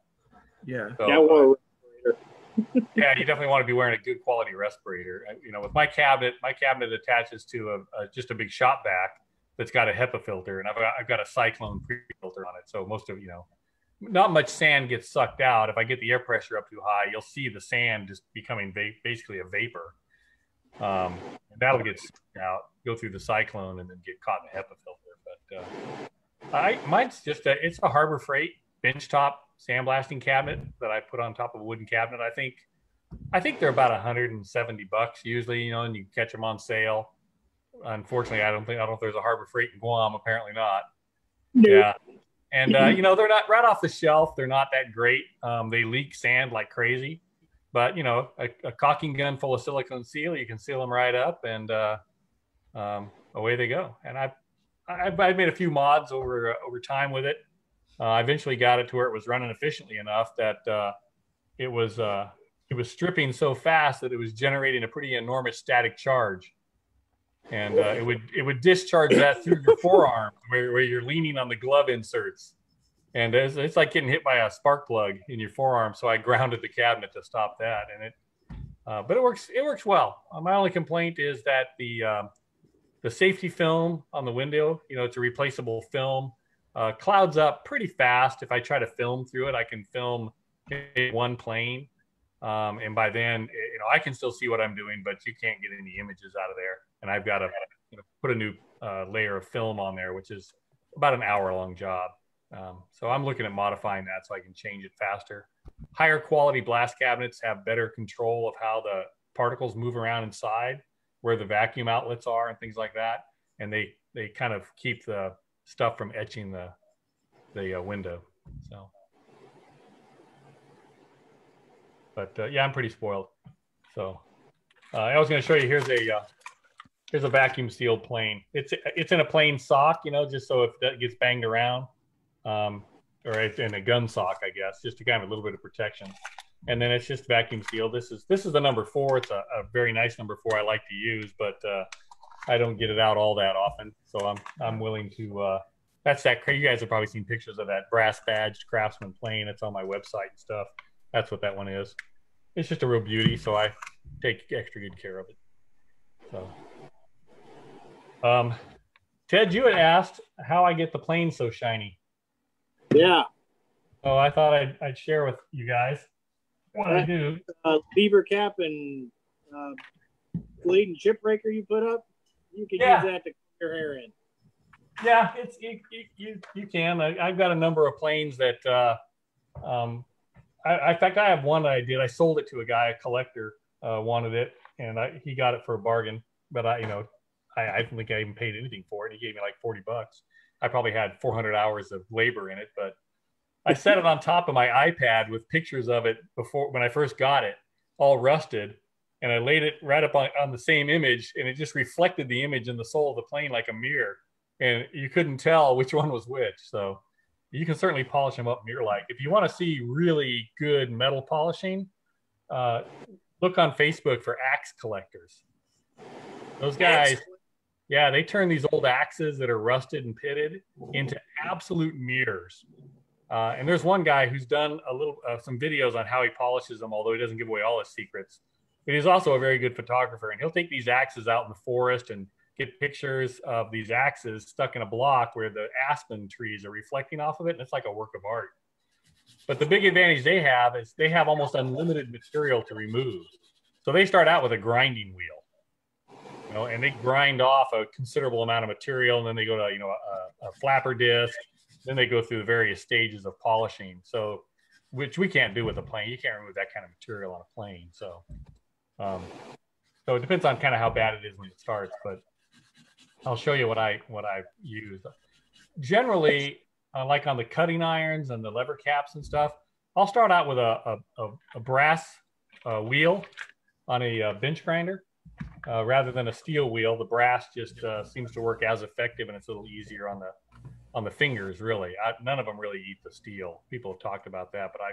Yeah. So, yeah, uh, wore a respirator. yeah, you definitely want to be wearing a good quality respirator. You know, with my cabinet, my cabinet attaches to a, a just a big shop vac that's got a HEPA filter, and I've got, I've got a cyclone pre-filter on it. So most of you know, not much sand gets sucked out. If I get the air pressure up too high, you'll see the sand just becoming va- basically a vapor. Um, and that'll get sucked out, go through the cyclone, and then get caught in the HEPA filter. But uh, I mine's just a it's a Harbor Freight benchtop sandblasting cabinet that I put on top of a wooden cabinet. I think I think they're about 170 bucks usually, you know, and you can catch them on sale. Unfortunately, I don't think I don't know if there's a Harbor Freight in Guam. Apparently not. Yeah, and uh, you know they're not right off the shelf. They're not that great. Um, they leak sand like crazy, but you know a, a caulking gun full of silicone seal, you can seal them right up, and uh, um, away they go. And I, I I made a few mods over uh, over time with it. Uh, I eventually got it to where it was running efficiently enough that uh, it was uh, it was stripping so fast that it was generating a pretty enormous static charge, and uh, it would it would discharge that through your forearm where, where you're leaning on the glove inserts, and it's, it's like getting hit by a spark plug in your forearm. So I grounded the cabinet to stop that, and it uh, but it works it works well. Uh, my only complaint is that the um, the safety film on the window, you know, it's a replaceable film uh, clouds up pretty fast. If I try to film through it, I can film one plane, um, and by then, you know, I can still see what I'm doing, but you can't get any images out of there. And I've got to you know, put a new uh, layer of film on there, which is about an hour-long job. Um, so I'm looking at modifying that so I can change it faster. Higher quality blast cabinets have better control of how the particles move around inside, where the vacuum outlets are, and things like that. And they they kind of keep the stuff from etching the the uh, window. So, but uh, yeah, I'm pretty spoiled. So, uh, I was going to show you. Here's a uh, here's a vacuum sealed plane. It's it's in a plain sock, you know, just so if that gets banged around, um, or it's in a gun sock, I guess, just to kind of a little bit of protection. And then it's just vacuum sealed. This is this is the number four. It's a, a very nice number four. I like to use, but uh, I don't get it out all that often. So I'm I'm willing to. Uh, that's that. You guys have probably seen pictures of that brass badged Craftsman plane. It's on my website and stuff. That's what that one is. It's just a real beauty. So I take extra good care of it. So, um, Ted, you had asked how I get the plane so shiny. Yeah. Oh, I thought I'd, I'd share with you guys what I do. Uh, lever cap and uh, and chip breaker you put up, you can Yeah. use that to cut your hair in. Yeah, it's you you, you, can. I, I've got a number of planes that. Uh, um, I, I- in fact, I have one that I did. I sold it to a guy, a collector, uh, wanted it, and I, he got it for a bargain. But I, you know, I, I don't think I even paid anything for it. He gave me like forty bucks. I probably had 400 hours of labor in it, but I set it on top of my iPad with pictures of it before when I first got it, all rusted, and I laid it right up on, on the same image, and it just reflected the image in the sole of the plane like a mirror, and you couldn't tell which one was which. So you can certainly polish them up mirror-like. If you want to see really good metal polishing, uh, look on Facebook for axe collectors. Those guys, yeah, they turn these old axes that are rusted and pitted into absolute mirrors. Uh, and there's one guy who's done a little uh, some videos on how he polishes them, although he doesn't give away all his secrets. But he's also a very good photographer, and he'll take these axes out in the forest and get pictures of these axes stuck in a block where the aspen trees are reflecting off of it, and it's like a work of art. But the big advantage they have is they have almost unlimited material to remove. So they start out with a grinding wheel, you know, and they grind off a considerable amount of material, and then they go to you know a, a flapper disc, then they go through the various stages of polishing. So, which we can't do with a plane. You can't remove that kind of material on a plane. So, um, so it depends on kind of how bad it is when it starts. But I'll show you what I what I use. Generally, uh, like on the cutting irons and the lever caps and stuff, I'll start out with a a, a, brass uh, wheel on a uh, bench grinder. Uh, rather than a steel wheel, the brass just uh, seems to work as effective and it's a little easier on the on the fingers. Really, I, none of them really eat the steel. People have talked about that, but I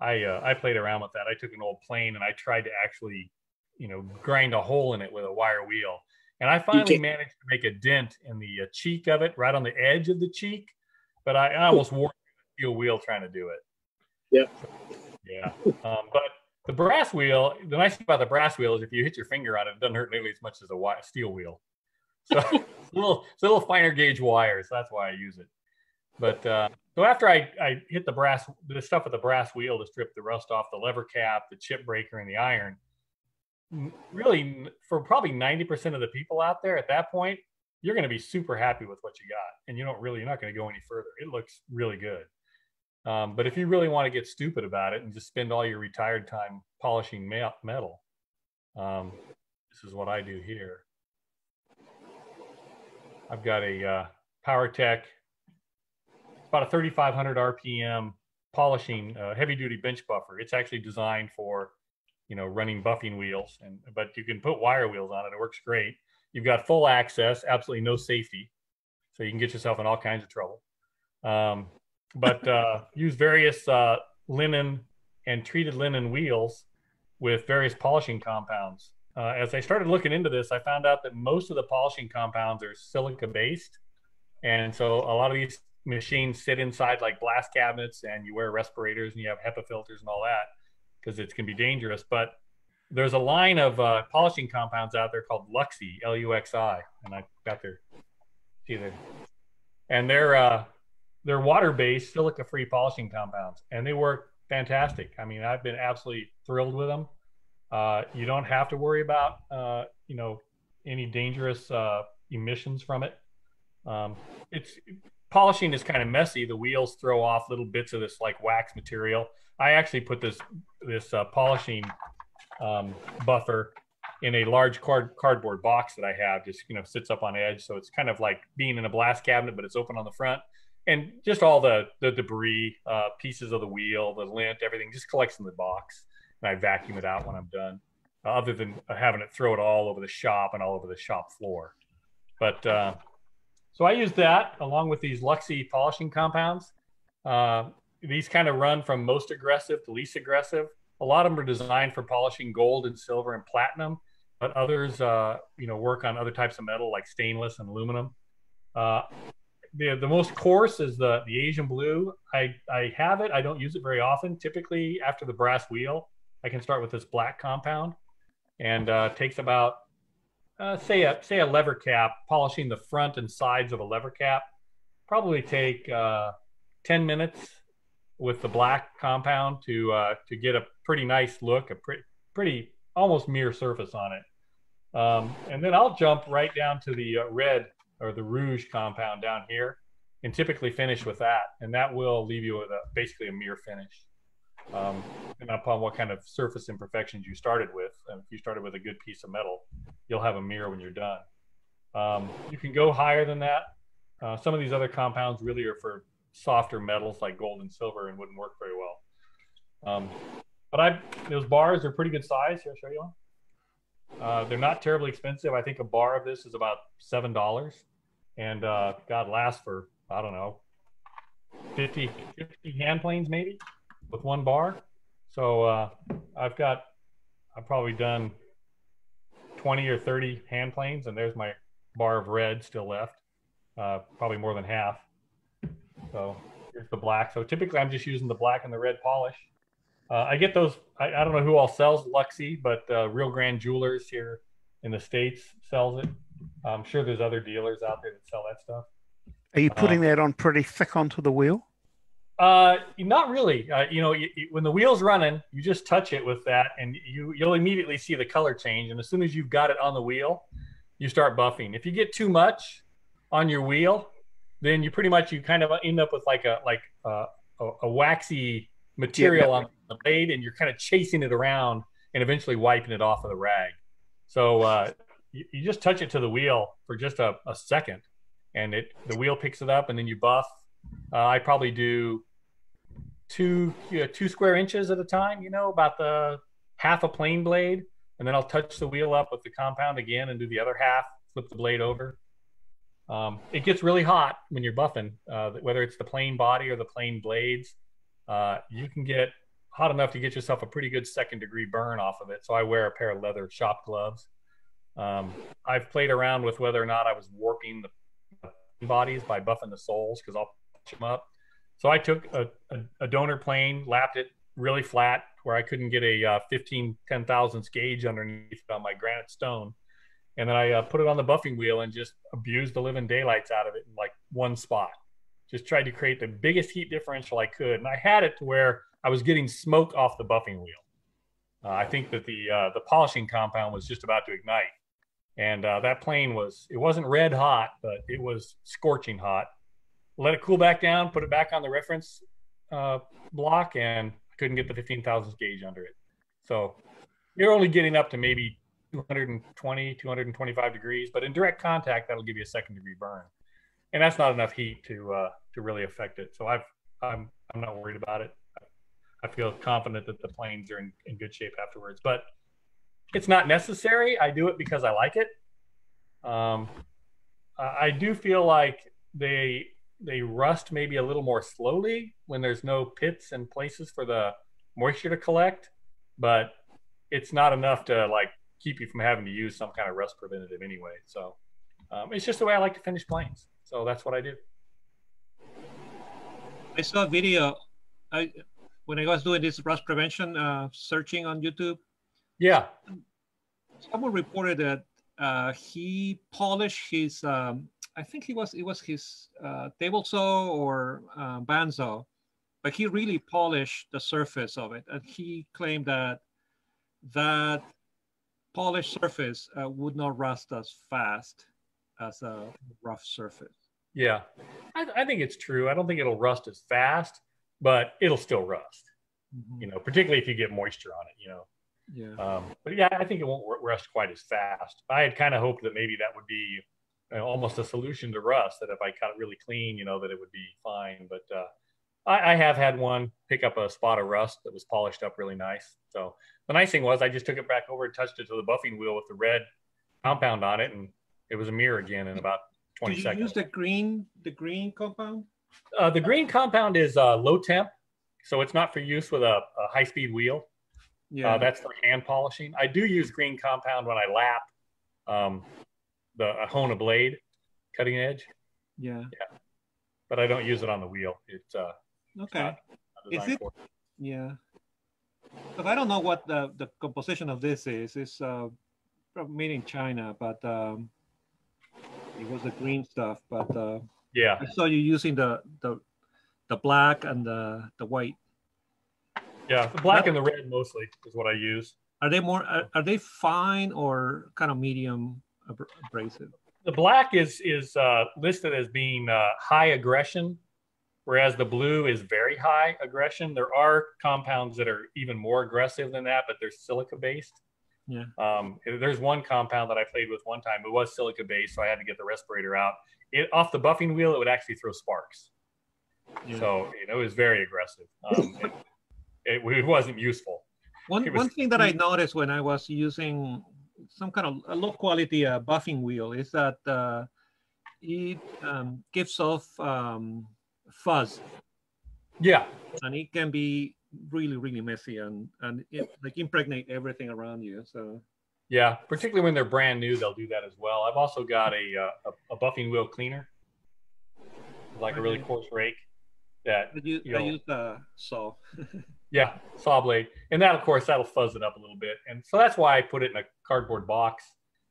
I uh, I played around with that. I took an old plane and I tried to actually, you know, grind a hole in it with a wire wheel, and I finally managed to make a dent in the uh, cheek of it, right on the edge of the cheek. But I, I almost wore the steel wheel trying to do it. Yep. Yeah. Um, but the brass wheel, the nice thing about the brass wheel is if you hit your finger on it, it doesn't hurt nearly as much as a steel wheel. So it's a little, it's a little finer gauge wire, so that's why I use it. But uh, so after I, I hit the brass, the stuff with the brass wheel to strip the rust off the lever cap, the chip breaker, and the iron, really for probably 90% of the people out there at that point, you're going to be super happy with what you got. And you don't really, you're not going to go any further. It looks really good. Um, but if you really want to get stupid about it and just spend all your retired time polishing metal, um, this is what I do here. I've got a uh, PowerTec, about a 3,500 RPM polishing uh, heavy duty bench buffer. It's actually designed for, you know, running buffing wheels, and but you can put wire wheels on it. It works great. You've got full access, absolutely no safety, so you can get yourself in all kinds of trouble. Um, but uh, use various uh, linen and treated linen wheels with various polishing compounds. Uh, as I started looking into this, I found out that most of the polishing compounds are silica based. And so a lot of these machines sit inside like glass cabinets and you wear respirators and you have HEPA filters and all that because it can be dangerous. But there's a line of uh, polishing compounds out there called Luxi, L U X I. And I got their, see there. And they're, uh, they're water-based silica-free polishing compounds, and they work fantastic. I mean, I've been absolutely thrilled with them. Uh, you don't have to worry about uh, you know any dangerous uh, emissions from it. Um, it's polishing is kind of messy. The wheels throw off little bits of this like wax material. I actually put this this uh, polishing um, buffer in a large card cardboard box that I have. Just you know sits up on edge, so it's kind of like being in a blast cabinet, but it's open on the front and just all the the debris, uh, pieces of the wheel, the lint, everything just collects in the box, and I vacuum it out when I'm done. other than having it throw it all over the shop and all over the shop floor. But uh, so I use that along with these Luxi polishing compounds. Uh, these kind of run from most aggressive to least aggressive. A lot of them are designed for polishing gold and silver and platinum, but others, uh, you know, work on other types of metal like stainless and aluminum. Uh, the, the most coarse is the, the Asian blue. I, I have it. I don't use it very often. Typically after the brass wheel, I can start with this black compound and uh, takes about uh, say a say a lever cap polishing the front and sides of a lever cap probably take uh, 10 minutes with the black compound to uh, to get a pretty nice look a pretty pretty almost mirror surface on it. Um, and then I'll jump right down to the uh, red or the rouge compound down here and typically finish with that. And that will leave you with a basically a mirror finish um, upon what kind of surface imperfections you started with. And if you started with a good piece of metal, you'll have a mirror when you're done. Um, you can go higher than that. Uh, some of these other compounds really are for softer metals like gold and silver and wouldn't work very well. Um, but I, those bars are pretty good size. Here, I'll show you one. Uh, they're not terribly expensive. I think a bar of this is about seven dollars, and uh, God lasts for I don't know 50, 50 hand planes maybe with one bar. So uh, I've got, I've probably done 20 or 30 hand planes, and there's my bar of red still left, uh, probably more than half. So here's the black. So typically I'm just using the black and the red polish. Uh, I get those, I, I, don't know who all sells Luxi, but uh, Rio Grande Jewelers here in the States sells it. I'm sure there's other dealers out there that sell that stuff. Are you putting uh, that on pretty thick onto the wheel? Uh, not really. Uh, you know, you, you, when the wheel's running, you just touch it with that, and you you'll immediately see the color change. And as soon as you've got it on the wheel, you start buffing. If you get too much on your wheel, then you pretty much you kind of end up with like a like a, a, a waxy material yeah. on the blade, and you're kind of chasing it around and eventually wiping it off of the rag. So uh, you, you just touch it to the wheel for just a, a second, and it the wheel picks it up, and then you buff. Uh, I probably do two you know, two square inches at a time. You know, about the half a plane blade, and then I'll touch the wheel up with the compound again and do the other half. Flip the blade over. Um, it gets really hot when you're buffing, uh, whether it's the plane body or the plane blades. Uh, you can get hot enough to get yourself a pretty good second degree burn off of it. So I wear a pair of leather shop gloves. Um, I've played around with whether or not I was warping the bodies by buffing the soles because I'll patch them up. So I took a, a, a, donor plane, lapped it really flat where I couldn't get a uh, 15, 10 thousandths gauge underneath on my granite stone. And then I uh, put it on the buffing wheel and just abused the living daylights out of it in like one spot. Just tried to create the biggest heat differential I could. And I had it to where I was getting smoke off the buffing wheel. Uh, I think that the uh, the polishing compound was just about to ignite, and uh, that plane was it wasn't red hot, but it was scorching hot let it cool back down, put it back on the reference uh, block, and I couldn't get the 15 thousandths gauge under it. So you're only getting up to maybe 220, 225 degrees, but in direct contact, that'll give you a second degree burn, and that's not enough heat to uh, to really affect it. So I've I'm I'm not worried about it. I feel confident that the planes are in, in good shape afterwards, but it's not necessary. I do it because I like it. Um, I do feel like they they rust maybe a little more slowly when there's no pits and places for the moisture to collect, but it's not enough to like keep you from having to use some kind of rust preventative anyway. So um, it's just the way I like to finish planes. So that's what I do. I saw a video I, when I was doing this rust prevention uh, searching on YouTube. Yeah. Someone reported that uh, he polished his um, I think he was it was his uh, table saw or uh, bandsaw, but he really polished the surface of it, and he claimed that that polished surface uh, would not rust as fast as a rough surface. Yeah, I, I, think it's true. I don't think it'll rust as fast, but it'll still rust. Mm-hmm. You know, particularly if you get moisture on it. You know. Yeah. Um, but yeah, I think it won't rust quite as fast. I had kind of hoped that maybe that would be almost a solution to rust that if I cut it really clean, you know, that it would be fine. But uh, I, I have had one pick up a spot of rust that was polished up really nice. So the nice thing was I just took it back over and touched it to the buffing wheel with the red compound on it, and it was a mirror again in about 20 Did you seconds. use the green the green compound? Uh, the green compound is uh, low temp, so it's not for use with a, a high speed wheel. Yeah. Uh, that's for hand polishing. I do use green compound when I lap um, the I hone a blade, cutting edge, yeah. Yeah. But I don't use it on the wheel. It's uh, Okay. not Is it- for Yeah. But I don't know what the, the composition of this is. It's uh, made in China, but um, it was the green stuff. But uh, Yeah, I saw you using the the the black and the the white. yeah. The black and the red mostly is what I use. Are they more? Are, are they fine or kind of medium abrasive? The black is is uh, listed as being uh, high aggression, whereas the blue is very high aggression. There are compounds that are even more aggressive than that, but they're silica based. Yeah. Um, there's one compound that I played with one time. It was silica based, so I had to get the respirator out. It off the buffing wheel, it would actually throw sparks. Yeah. So you know, it was very aggressive. Um, it, it, it wasn't useful. One was- one thing that I noticed when I was using some kind of a low quality uh, buffing wheel is that uh, it um, gives off um, fuzz, Yeah, and it can be really really messy and and it like impregnate everything around you. So yeah. Particularly when they're brand new, they'll do that as well. I've also got a uh, a, a buffing wheel cleaner, like a really coarse rake. That I use, You I use the saw. Yeah, saw blade. And that, of course, that'll fuzz it up a little bit. And so that's why I put it in a cardboard box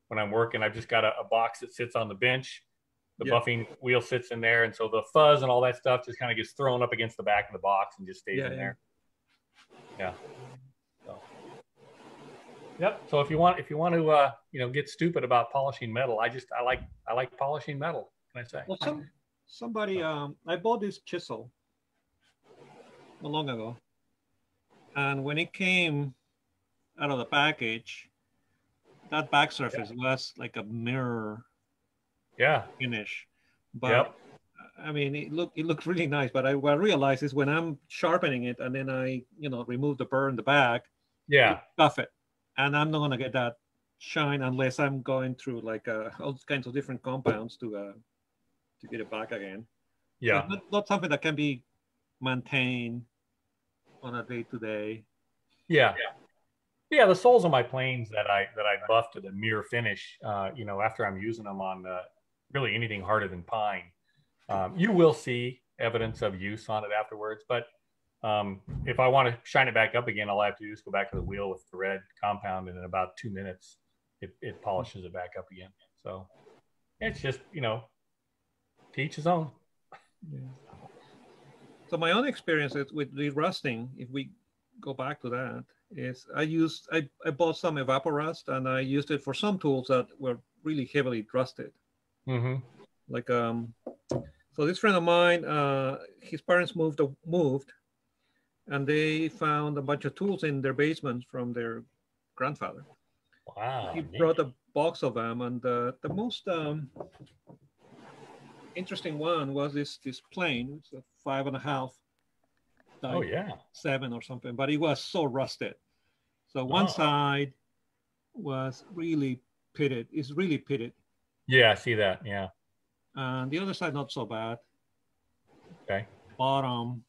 when I'm working. I've just got a, a box that sits on the bench. The buffing wheel sits in there. And so the fuzz and all that stuff just kind of gets thrown up against the back of the box and just stays Yeah, in yeah. there. Yeah. So, yep. So if you want, if you want to, uh, you know, get stupid about polishing metal, I just, I like, I like polishing metal. Can I say? Well, some somebody um, I bought this chisel not long ago, and when it came out of the package, that back surface was like a mirror Yeah. finish. But Yep. I mean, it looked it looked really nice. But I, what I realized is when I'm sharpening it and then I you know remove the burr in the back, Yeah. buff it, and I'm not gonna get that shine unless I'm going through like uh, all kinds of different compounds to uh, to get it back again. Yeah. not, not something that can be maintained on a day to day. Yeah. Yeah, the soles of my planes that I that I buff to the mirror finish, uh, you know, after I'm using them on uh, really anything harder than pine, um, you will see evidence of use on it afterwards. But um, if I want to shine it back up again, all I have to do is go back to the wheel with the red compound, and in about two minutes, it, it polishes it back up again. So it's just you know, to each his own. So my own experience with the rusting, if we go back to that, is I used I, I bought some Evapo-Rust and I used it for some tools that were really heavily rusted. Mm-hmm. Like um so this friend of mine, uh his parents moved moved and they found a bunch of tools in their basement from their grandfather. Wow. he neat. brought a box of them and uh, the most um, interesting one was this this plane it's a five and a half Oh type yeah. seven or something but it was so rusted so one Oh. side was really pitted it's really pitted Yeah, I see that. Yeah. and the other side not so bad Okay. bottom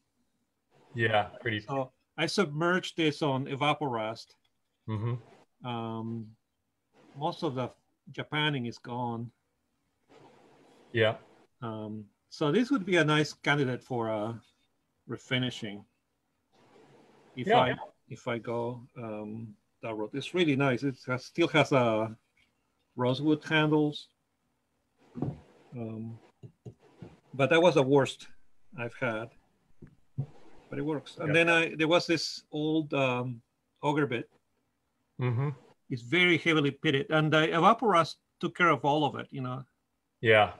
Yeah. Pretty. so i submerged this on Evapo-Rust Mm-hmm. um, most of the japanning is gone Yeah. Um, so this would be a nice candidate for uh, refinishing. If Yeah. I if I go um, that road, it's really nice. It has, still has uh, rosewood handles, um, but that was the worst I've had. But it works. And then I there was this old um, auger bit. Mm-hmm. It's very heavily pitted, and the Evapo-Rust took care of all of it. You know, Yeah.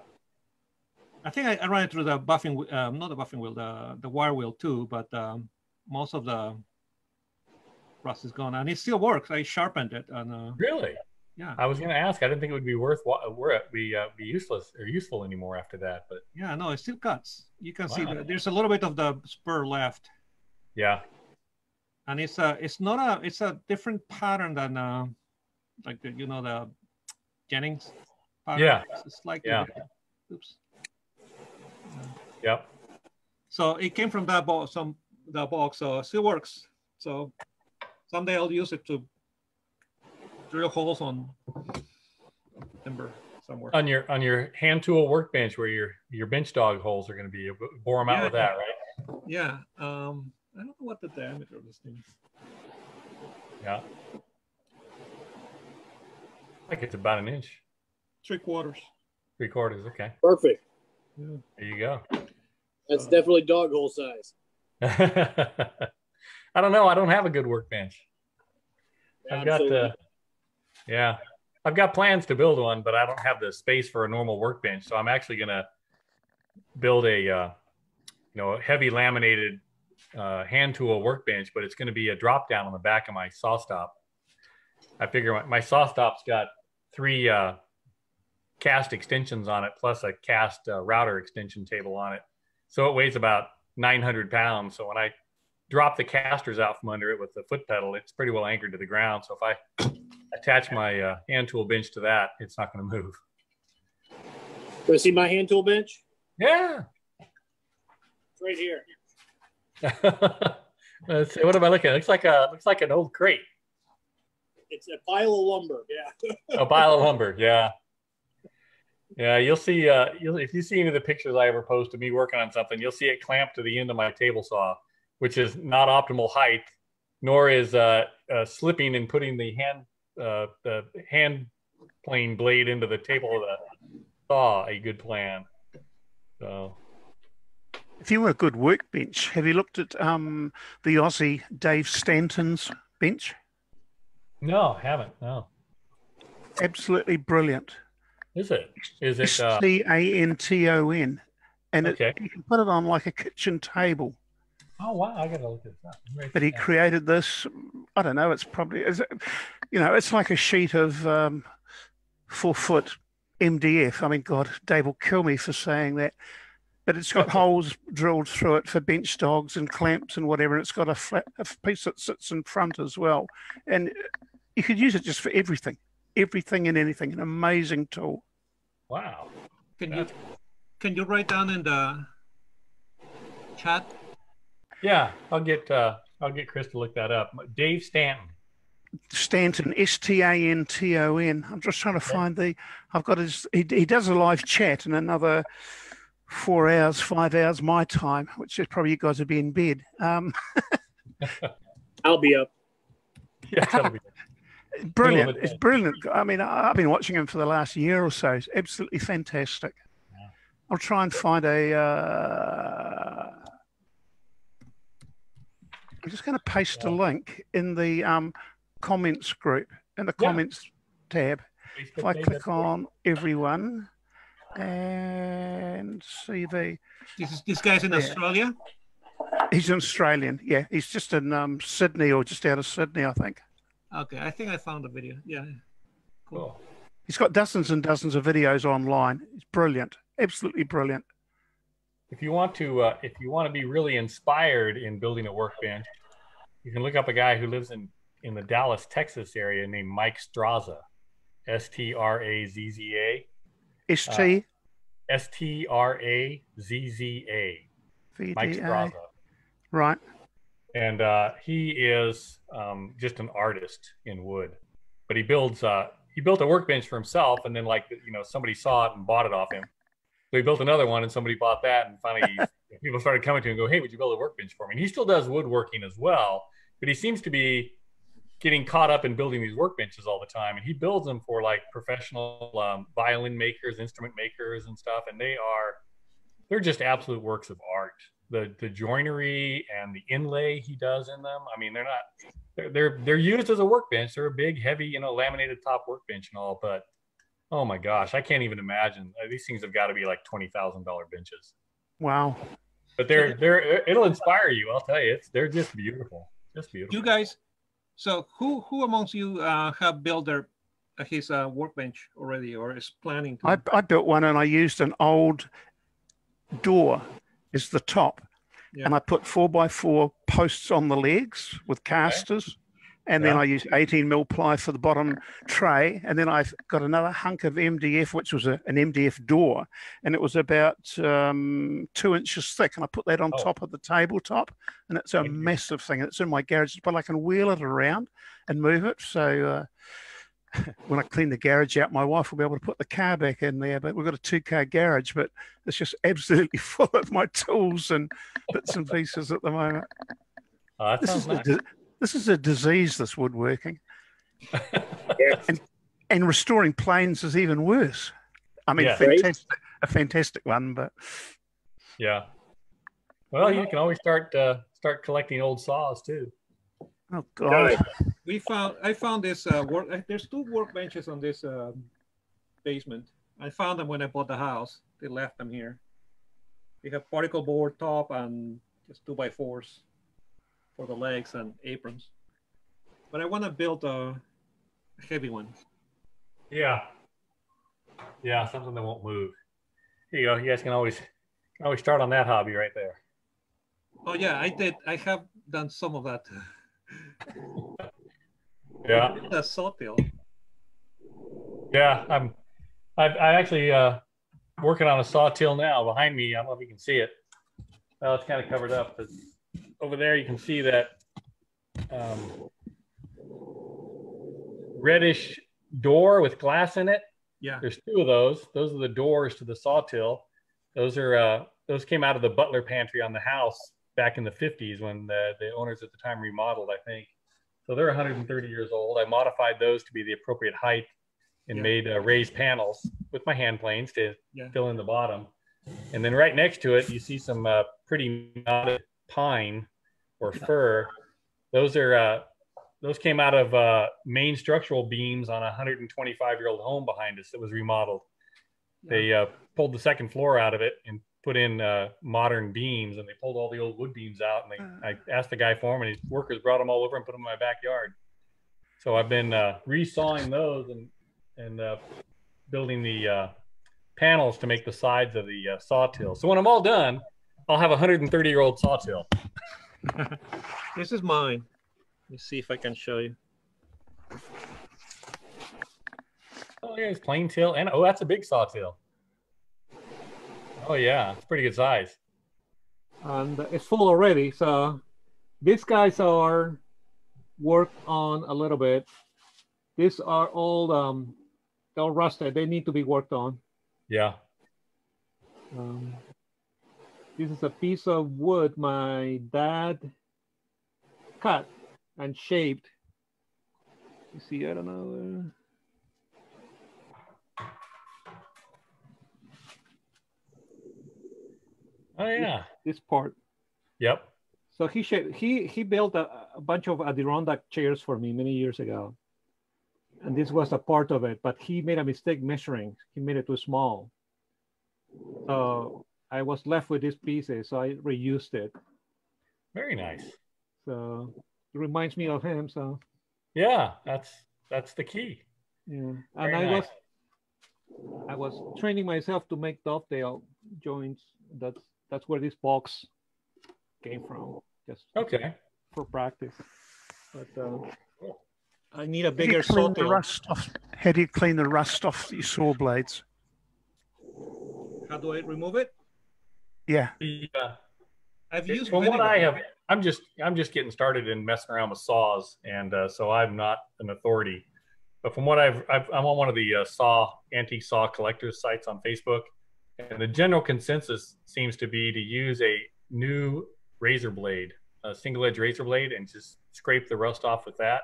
I think I, I ran it through the buffing, um, not the buffing wheel, the the wire wheel too. But um, most of the rust is gone, and it still works. I sharpened it, and uh, Really? Yeah, I was going to ask. I didn't think it would be worth wor- be uh, be useless or useful anymore after that. But yeah, no, it still cuts. You can see Wow. that there's a little bit of the spur left, yeah, and it's a it's not a it's a different pattern than uh, like the, you know the Jennings. Pattern. Yeah. it's, it's like Yeah. Oops. Yep. So it came from that box, some that box, so it still works. So someday I'll use it to drill holes on timber somewhere. On your on your hand tool workbench where your your bench dog holes are going to be, bore them out with that, right? Yeah. Um, I don't know what the diameter of this thing is. Yeah. I think it's about an inch, Three quarters. three quarters. Okay, Perfect. Yeah. there you go. That's definitely dog hole size. I don't know. I don't have a good workbench. I've got the, yeah, I've got plans to build one, but I don't have the space for a normal workbench. So I'm actually gonna build a, uh, you know, heavy laminated uh, hand tool workbench, but it's going to be a drop down on the back of my saw stop. I figure my, my saw stop's got three uh, cast extensions on it, plus a cast uh, router extension table on it. So it weighs about 900 pounds. So when I drop the casters out from under it with the foot pedal, it's pretty well anchored to the ground. So if I attach my uh, hand tool bench to that, it's not going to move. Want to see my hand tool bench? Yeah. It's right here. Let's see. What am I looking at? Looks like a looks like an old crate. It's a pile of lumber. Yeah. A pile of lumber. Yeah. Yeah, you'll see. Uh, you'll, if you see any of the pictures I ever post of me working on something, you'll see it clamped to the end of my table saw, which is not optimal height, nor is uh, uh, slipping and putting the hand uh, the hand plane blade into the table of the saw a good plan. So If you want a good workbench, have you looked at um, the Aussie Dave Stanton's bench? no, haven't. No, Absolutely brilliant. Is it? Is it? Uh, T A N T O N, and it, you can put it on like a kitchen table. oh wow, I gotta look this up. Right But he created this. I don't know. It's probably, is it, you know, it's like a sheet of um, four foot MDF. I mean, God, Dave will kill me for saying that. But it's got holes drilled through it for bench dogs and clamps and whatever. And it's got a, flat, a piece that sits in front as well. And you could use it just for everything, everything and anything. An amazing tool. Wow. Can you can you write down in the chat? Yeah, I'll get uh, I'll get Chris to look that up. Dave Stanton. Stanton, S T A N T O N. I'm just trying to find the. I've got his. He, he does a live chat in another four hours, five hours my time, which is probably you guys will be in bed. Um, I'll be up. Yeah, that'll be- brilliant. It's brilliant. I mean, I- I've been watching him for the last year or so. It's absolutely fantastic. Yeah. I'll try and find a. Uh, I'm just going to paste a link in the um, comments group in the Yeah. comments tab. If I click on everyone and CV. This is this guy's in Yeah. Australia. he's an Australian. Yeah, he's just in um, Sydney or just out of Sydney, I think. Okay, I think I found the video. Yeah. Cool. Cool. He's got dozens and dozens of videos online. It's brilliant, absolutely brilliant. If you want to, uh, if you want to be really inspired in building a workbench, you can look up a guy who lives in in the Dallas, Texas area named Mike Strazza, S T R A Z Z A, ST S T R A Z Z A, Mike VDA. Strazza. Right. And uh, he is um, just an artist in wood. But he builds. Uh, he built a workbench for himself, and then like you know somebody saw it and bought it off him. So he built another one, and somebody bought that, and finally people started coming to him and go, "Hey, would you build a workbench for me?" And he still does woodworking as well, but he seems to be getting caught up in building these workbenches all the time, and he builds them for like professional um, violin makers, instrument makers, and stuff, and they are they're just absolute works of art. The the joinery and the inlay he does in them. I mean, they're not they're they're, they're used as a workbench. They're a big, heavy, you know, laminated top workbench and all. But oh my gosh, I can't even imagine. Uh, These things have got to be like twenty thousand dollar benches. Wow. But they're they're it'll inspire you. I'll tell you, it's they're just beautiful, just beautiful. You guys. So who who amongst you uh, have built their uh, his uh, workbench already, or is planning to? I, I built one and I used an old door as the top. Yeah. And I put four by four posts on the legs with casters. And then Yeah. I used 18 mil ply for the bottom tray. And then I've got another hunk of MDF, which was a, an MDF door. And it was about um, two inches thick. And I put that on Oh. top of the tabletop. And it's a massive thing. It's in my garage, but I can wheel it around and move it. So uh, when I clean the garage out, my wife will be able to put the car back in there. But we've got a two car garage, but it's just absolutely full of my tools and bits and pieces at the moment. Oh, This is, a, nice. di- this is a disease, this woodworking. Yes. And restoring planes is even worse. I mean, Yeah. Fantastic, a fantastic one, but yeah. Well, you can always start uh, start collecting old saws too. oh god, We found, I found this uh, work, uh, there's two workbenches on this um, basement. I found them when I bought the house. They left them here. They have particle board top and just two by fours for the legs and aprons. But I want to build a heavy one. Yeah. Yeah, something that won't move. Here you go. You guys can always can always start on that hobby right there. Oh yeah, I did. I have done some of that. Yeah. The sawtill. Yeah. I'm I've I actually uh working on a sawtill now behind me. I don't know if you can see it. Well, it's kind of covered up, but over there you can see that um, reddish door with glass in it. Yeah. There's two of those. Those are the doors to the sawtill. Those are uh, those came out of the butler pantry on the house back in the 50s when the, the owners at the time remodeled, I think. So they're 130 years old. I modified those to be the appropriate height and Yeah. made uh, raised panels with my hand planes to Yeah. fill in the bottom. And then right next to it, you see some uh, pretty knotted pine or fir. Those are uh, those came out of uh, main structural beams on a 125 year old home behind us that was remodeled. They uh, pulled the second floor out of it and put in uh, modern beams, and they pulled all the old wood beams out. And they, I asked the guy for them, and his workers brought them all over and put them in my backyard. So I've been uh, resawing those and and uh, building the uh, panels to make the sides of the uh, sawtill. So when I'm all done, I'll have a 130 year old sawtill. This is mine. Let me see if I can show you. Oh, yeah, it's plain till, and oh, that's a big sawtill. Oh yeah, it's pretty good size. and it's full already. So these guys are worked on a little bit. These are all um, they're all rusted. They need to be worked on. Yeah. Um, this is a piece of wood my dad cut and shaped. You see, I don't know. Oh yeah. this part. Yep. So he shaped, he he built a, a bunch of Adirondack chairs for me many years ago, and this was a part of it. But he made a mistake measuring. He made it too small. So I was left with these pieces. So I reused it. Very nice. So it reminds me of him. So Yeah, that's that's the key. yeah, Very and I nice. was I was training myself to make dovetail joints. That's that's where this box came from. Just Okay. for practice. But uh, I need a bigger saw. clean the rust off? How do you clean the rust off your saw blades? How do I remove it? Yeah, Yeah. I've used From what. I have, I'm just I'm just getting started in messing around with saws, and uh, so I'm not an authority. But from what I've, I've I'm on one of the uh, saw antique saw collectors sites on Facebook, and the general consensus seems to be to use a new razor blade, a single edge razor blade, and just scrape the rust off with that,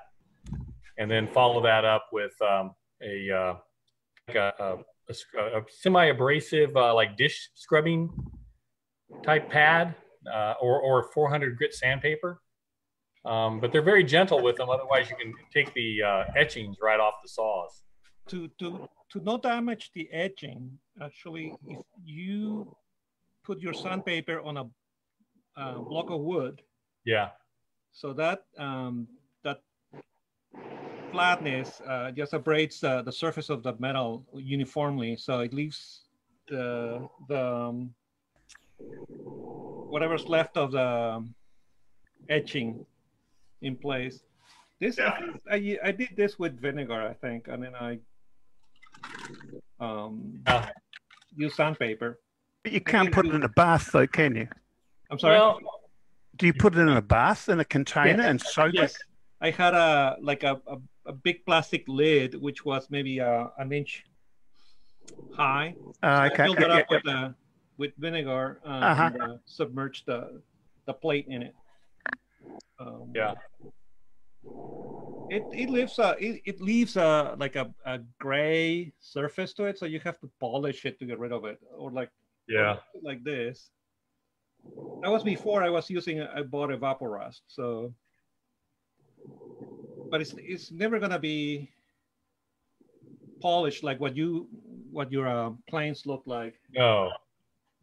and then follow that up with um, a, uh, like a, a, a semi abrasive uh, like dish scrubbing type pad uh, or, or 400 grit sandpaper. Um, but they're very gentle with them. Otherwise, you can take the uh, etchings right off the saws. to to to not damage the edging. Actually, if you put your sandpaper on a uh, block of wood, Yeah. so that um, that flatness uh, just abrades uh, the surface of the metal uniformly, so it leaves the the um, whatever's left of the etching in place. This I, I, I did this with vinegar, I think, and then I um, Yeah. use sandpaper. But you can't put it in a bath, though, can you? I'm sorry. Well, Do you put it in a bath in a container and soak yes, it? I had a like a, a, a big plastic lid, which was maybe uh, an inch high. Uh, I okay. filled it yeah, up with uh, with vinegar uh, Uh-huh. and uh, submerged the the plate in it. Um, yeah. It it leaves a it, it leaves a like a, a gray surface to it, so you have to polish it to get rid of it, or like Yeah. like this. That was before I was using I bought Evapo-Rust, so but it's it's never gonna be polished like what you what your uh, planes look like. No,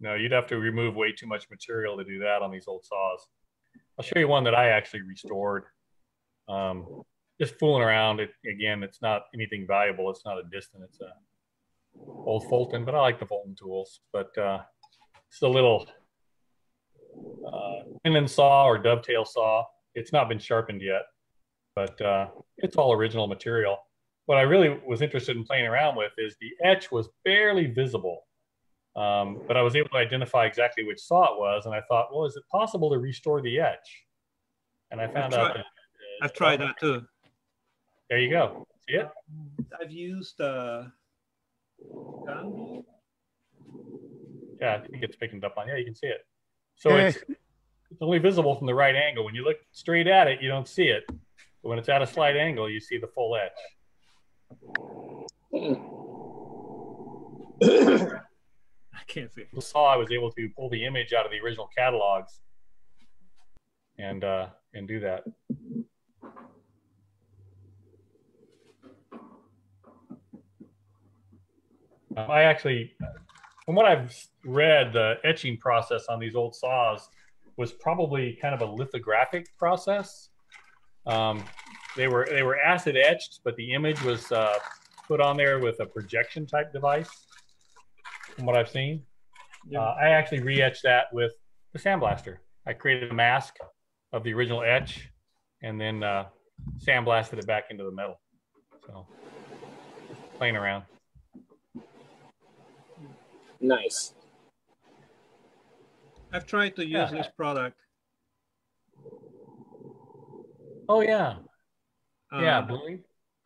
no, you'd have to remove way too much material to do that on these old saws. I'll show you one that I actually restored. Um, just fooling around. It again, it's not anything valuable. It's not a Disston. It's a old Fulton, but I like the Fulton tools. But uh, it's a little uh, inland saw or dovetail saw. It's not been sharpened yet, but uh, it's all original material. What I really was interested in playing around with is the etch was barely visible. Um, but I was able to identify exactly which saw it was, and I thought, well, is it possible to restore the etch? And I found out that I've tried that too. there you go. See it? I've used uh, Gandhi. Yeah, I think it's picking it up on. Yeah, you can see it. So Yeah. it's it's only visible from the right angle. When you look straight at it, you don't see it. But when it's at a slight angle, you see the full edge. I can't see. The saw, I was able to pull the image out of the original catalogs and uh, and do that. I actually, from what I've read, the etching process on these old saws was probably kind of a lithographic process. Um, they were they were acid etched, but the image was uh, put on there with a projection type device. From what I've seen, Yeah. uh, I actually re-etched that with the sandblaster. I created a mask of the original etch, and then uh, sandblasted it back into the metal. So, playing around. Nice. I've tried to use Yeah. this product. Oh yeah, yeah, um, bluing.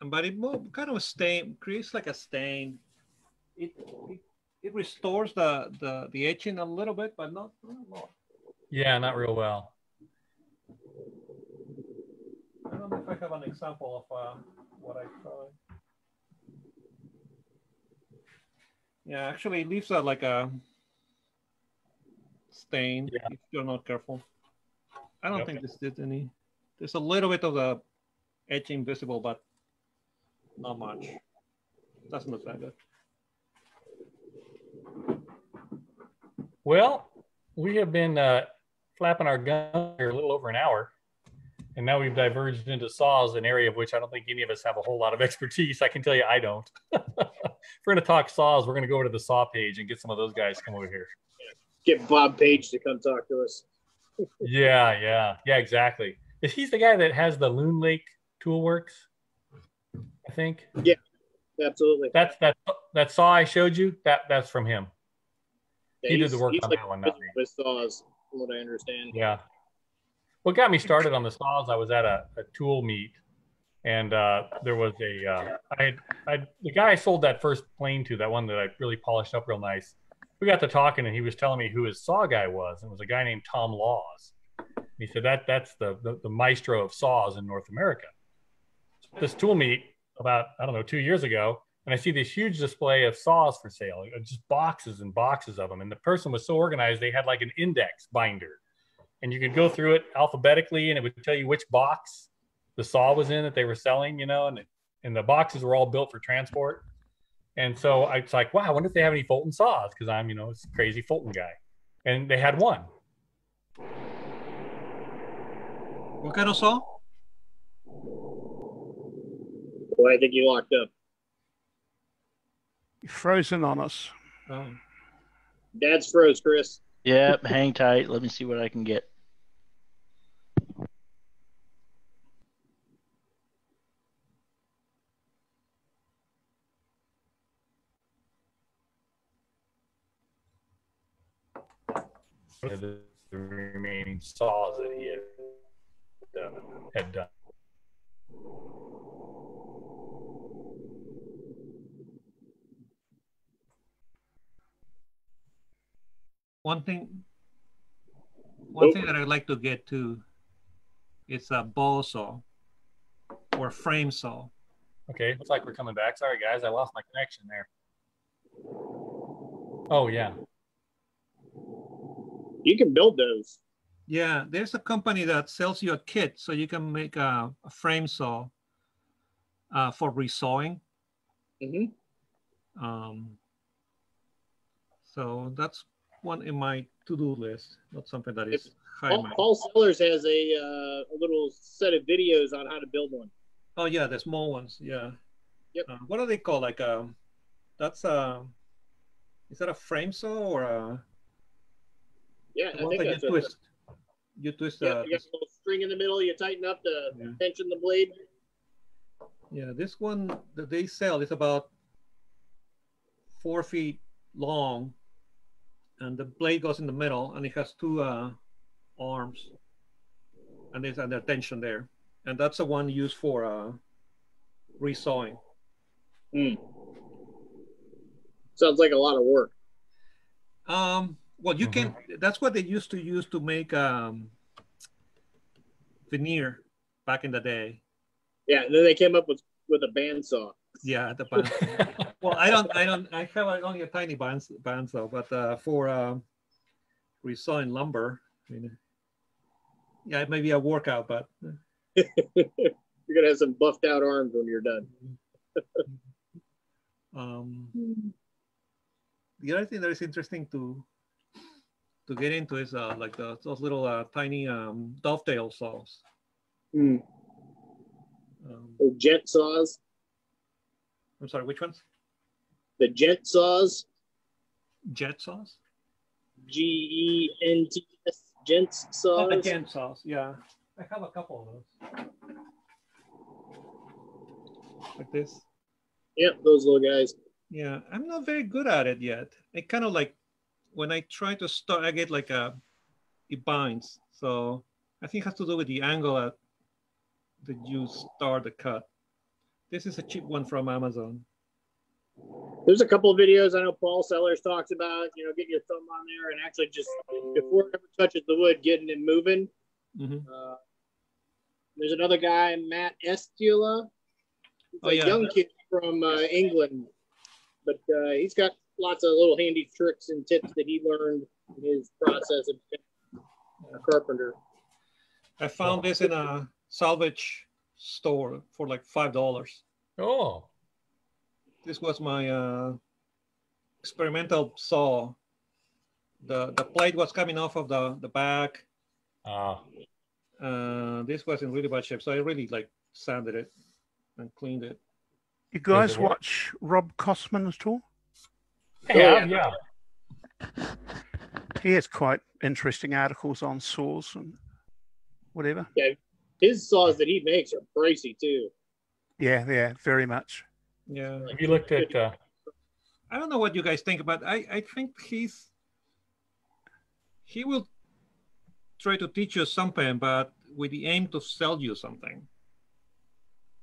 but it mo- kind of a stain creates like a stain. It it, it restores the, the the etching a little bit, but not, not a lot. Yeah, not real well. I don't know if I have an example of uh, what I tried. Yeah, actually, it leaves a, like a stain Yeah. if you're not careful. I don't Yep. think this did any. There's a little bit of the etching visible, but not much. Doesn't look that good. Well, we have been uh, flapping our gun here a little over an hour, and now we've diverged into saws, an area of which I don't think any of us have a whole lot of expertise. I can tell you, I don't. we're going to talk saws, we're going to go over to the saw page and get some of those guys come over here. Get Bob Page to come talk to us. Yeah, yeah, yeah, exactly. Is he's the guy that has the Loon Lake Toolworks? I think Yeah, Absolutely. that's that that saw I showed you. That that's from him. Yeah, He did the work on like that one. With saws, from what I understand. Yeah. What got me started on the saws, I was at a, a tool meet and uh, there was a, uh, I had, I, the guy I sold that first plane to, that one that I really polished up real nice, we got to talking and he was telling me who his saw guy was. And it was a guy named Tom Laws. And he said that that's the, the, the maestro of saws in North America. This tool meet about, I don't know, two years ago, and I see this huge display of saws for sale, uh, just boxes and boxes of them. And the person was so organized, they had like an index binder and you could go through it alphabetically and it would tell you which box the saw was in that they were selling, you know, and, and the boxes were all built for transport. And so I was like, wow, I wonder if they have any Fulton saws because I'm, you know, this crazy Fulton guy. And they had one. What kind of saw? Boy, I think you locked up. You're frozen on us. Oh, Dad's froze, Chris. Yep, hang tight. Let me see what I can get. The, the remaining saws that he had done. Had done. one thing. One Oh. thing that I'd like to get to is a ball saw or frame saw. Okay, looks like we're coming back. Sorry, guys, I lost my connection there. Oh yeah, You can build those. Yeah, there's a company that sells you a kit so you can make a, a frame saw uh, for resawing. hmm Um, so that's one in my to-do list, not something that is high. Paul, Paul Sellers has a, uh, a little set of videos on how to build one. Oh yeah, the small ones. Yeah. Yep. Uh, what are they called? Like um, that's a. Is that a frame saw or a? Yeah, I think that you that's a, twist. You twist. yeah, uh, you got a little string in the middle. You tighten up to Yeah. tension the blade. Yeah, this one that they sell is about four feet long, and the blade goes in the middle, and it has two uh, arms, and there's an tension there, and that's the one used for uh, resawing. Hmm. Sounds like a lot of work. Um, well, you can. That's what they used to use to make um, veneer back in the day. Yeah, and then they came up with with a bandsaw. Yeah, the band. well, I don't, I don't, I have only a tiny band, bandsaw, but uh, for um, resawing lumber, I mean, yeah, it may be a workout, but You're gonna have some buffed out arms when you're done. um, the other thing that is interesting to to get into is uh, like the, those little uh, tiny um, dovetail saws. Hmm. Um, Or jet saws. I'm sorry, which ones? The jet saws. Jet saws? G E N T S. Gent saws. Oh, the gent saws. Yeah, I have a couple of those. Like this. Yep, those little guys. Yeah, I'm not very good at it yet. It kind of like when I try to start, I get like a it binds. So I think it has to do with the angle that that you start the cut. This is a cheap one from Amazon. There's a couple of videos I know Paul Sellers talks about. You know, getting your thumb on there and actually just before it ever touches the wood, getting it moving. hmm Uh, there's another guy, Matt Estlea. He's Oh, a yeah. young kid from uh, England, but uh, he's got lots of little handy tricks and tips that he learned in his process of becoming a carpenter. I found this in a salvage store for like five dollars. oh, This was my uh, experimental saw. The the blade was coming off of the the back. uh, Uh, this was in really bad shape, so I really like sanded it and cleaned it. You guys watch Rob Cosman at all? Yeah, yeah. He has quite interesting articles on saws and whatever. Yeah, His saws that he makes are pricey too. Yeah, yeah, very much. Yeah, Have you looked at? Uh, I don't know what you guys think, but I I think he's he will try to teach you something, but with the aim to sell you something.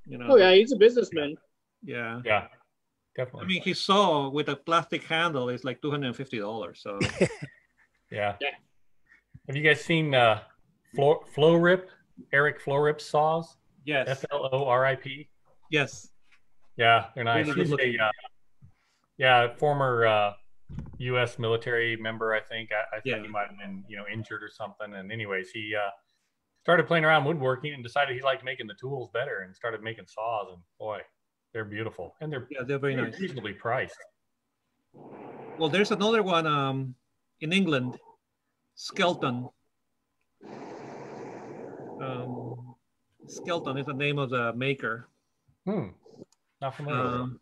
You know? Oh yeah, he's a businessman. Yeah. yeah, I mean, he saw with a plastic handle is like two hundred and fifty dollars. So Yeah. Yeah. Have you guys seen uh, Flo, Flow Rip? Eric Florip saws? yes, F L O R I P. yes, Yeah, they're nice. Really He's a, uh, yeah, former uh, U.S. military member. I think. I, I think Yeah. he might have been, you know, injured or something. And anyways, he uh, started playing around woodworking and decided he liked making the tools better and started making saws. And boy, they're beautiful and they're yeah, they're very they're nice. reasonably priced. Well, there's another one um, in England, Skelton. Um, Skelton is the name of the maker. Hmm. Not familiar. Um,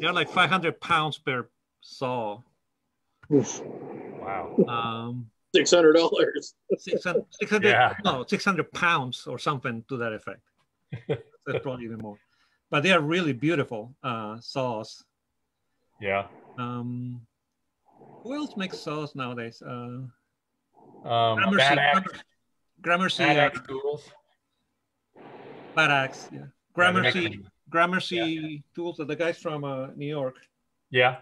they're like 500 pounds per saw. Wow. Um, Six hundred dollars. 600, 600 Yeah. no, 600 pounds or something to that effect. That's probably even more. But they are really beautiful uh, saws. Yeah. Um, who else makes saws nowadays? Uh, Um, Gramercy, bad axe, Gramer- Gramercy, bad uh, axe tools. Bad Axe, yeah. Yeah, they're Gramercy, making- Gramercy tools are the guys from uh, New York. Yeah.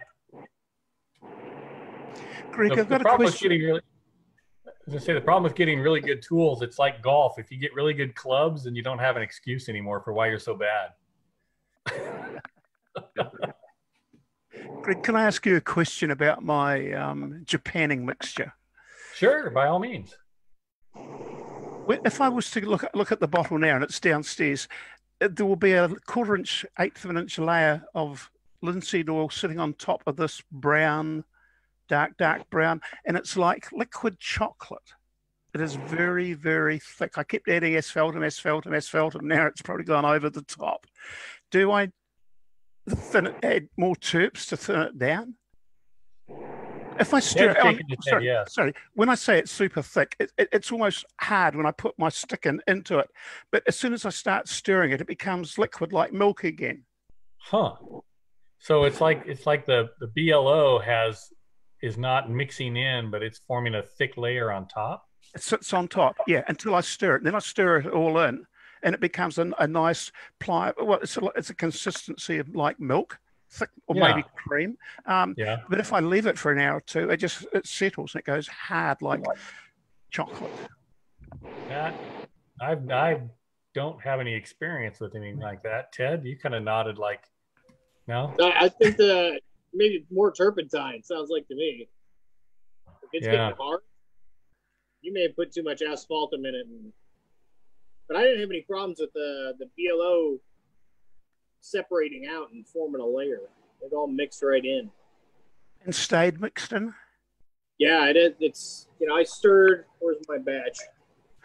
Greg, The, I've the got a problem with question. getting really, I was gonna say the problem with getting really good tools, it's like golf. If you get really good clubs, then you don't have an excuse anymore for why you're so bad. Greg, can I ask you a question about my um, Japanning mixture? Sure, by all means. If I was to look at, look at the bottle now and it's downstairs, there will be a quarter inch, eighth of an inch layer of linseed oil sitting on top of this brown, dark, dark brown, and it's like liquid chocolate. It is very, very thick. I kept adding asphaltum, asphaltum, asphaltum. Now it's probably gone over the top. Do I thin it, add more terps to thin it down? If I stir it, Ted's oh, shaking his head sorry, yes. sorry. When I say it's super thick, it, it, it's almost hard when I put my stick in into it. But as soon as I start stirring it, it becomes liquid like milk again. Huh. So it's like it's like the the BLO has is not mixing in, but it's forming a thick layer on top. It sits on top, yeah, until I stir it. Then I stir it all in, and it becomes a, a nice pliable. Well, it's a, it's a consistency of like milk, thick or maybe cream. Um, Yeah. but if I leave it for an hour or two, it just it settles and it goes hard like chocolate. That I I don't have any experience with anything like that. Ted, you kind of nodded like, no. I, I think the maybe more turpentine sounds like to me. If it's Yeah. getting hard, you may have put too much asphalt in it. And, but I didn't have any problems with the the BLO separating out and forming a layer. It all mixed right in. And stayed mixed in. Yeah, it is. It's you know I stirred. Where's my batch?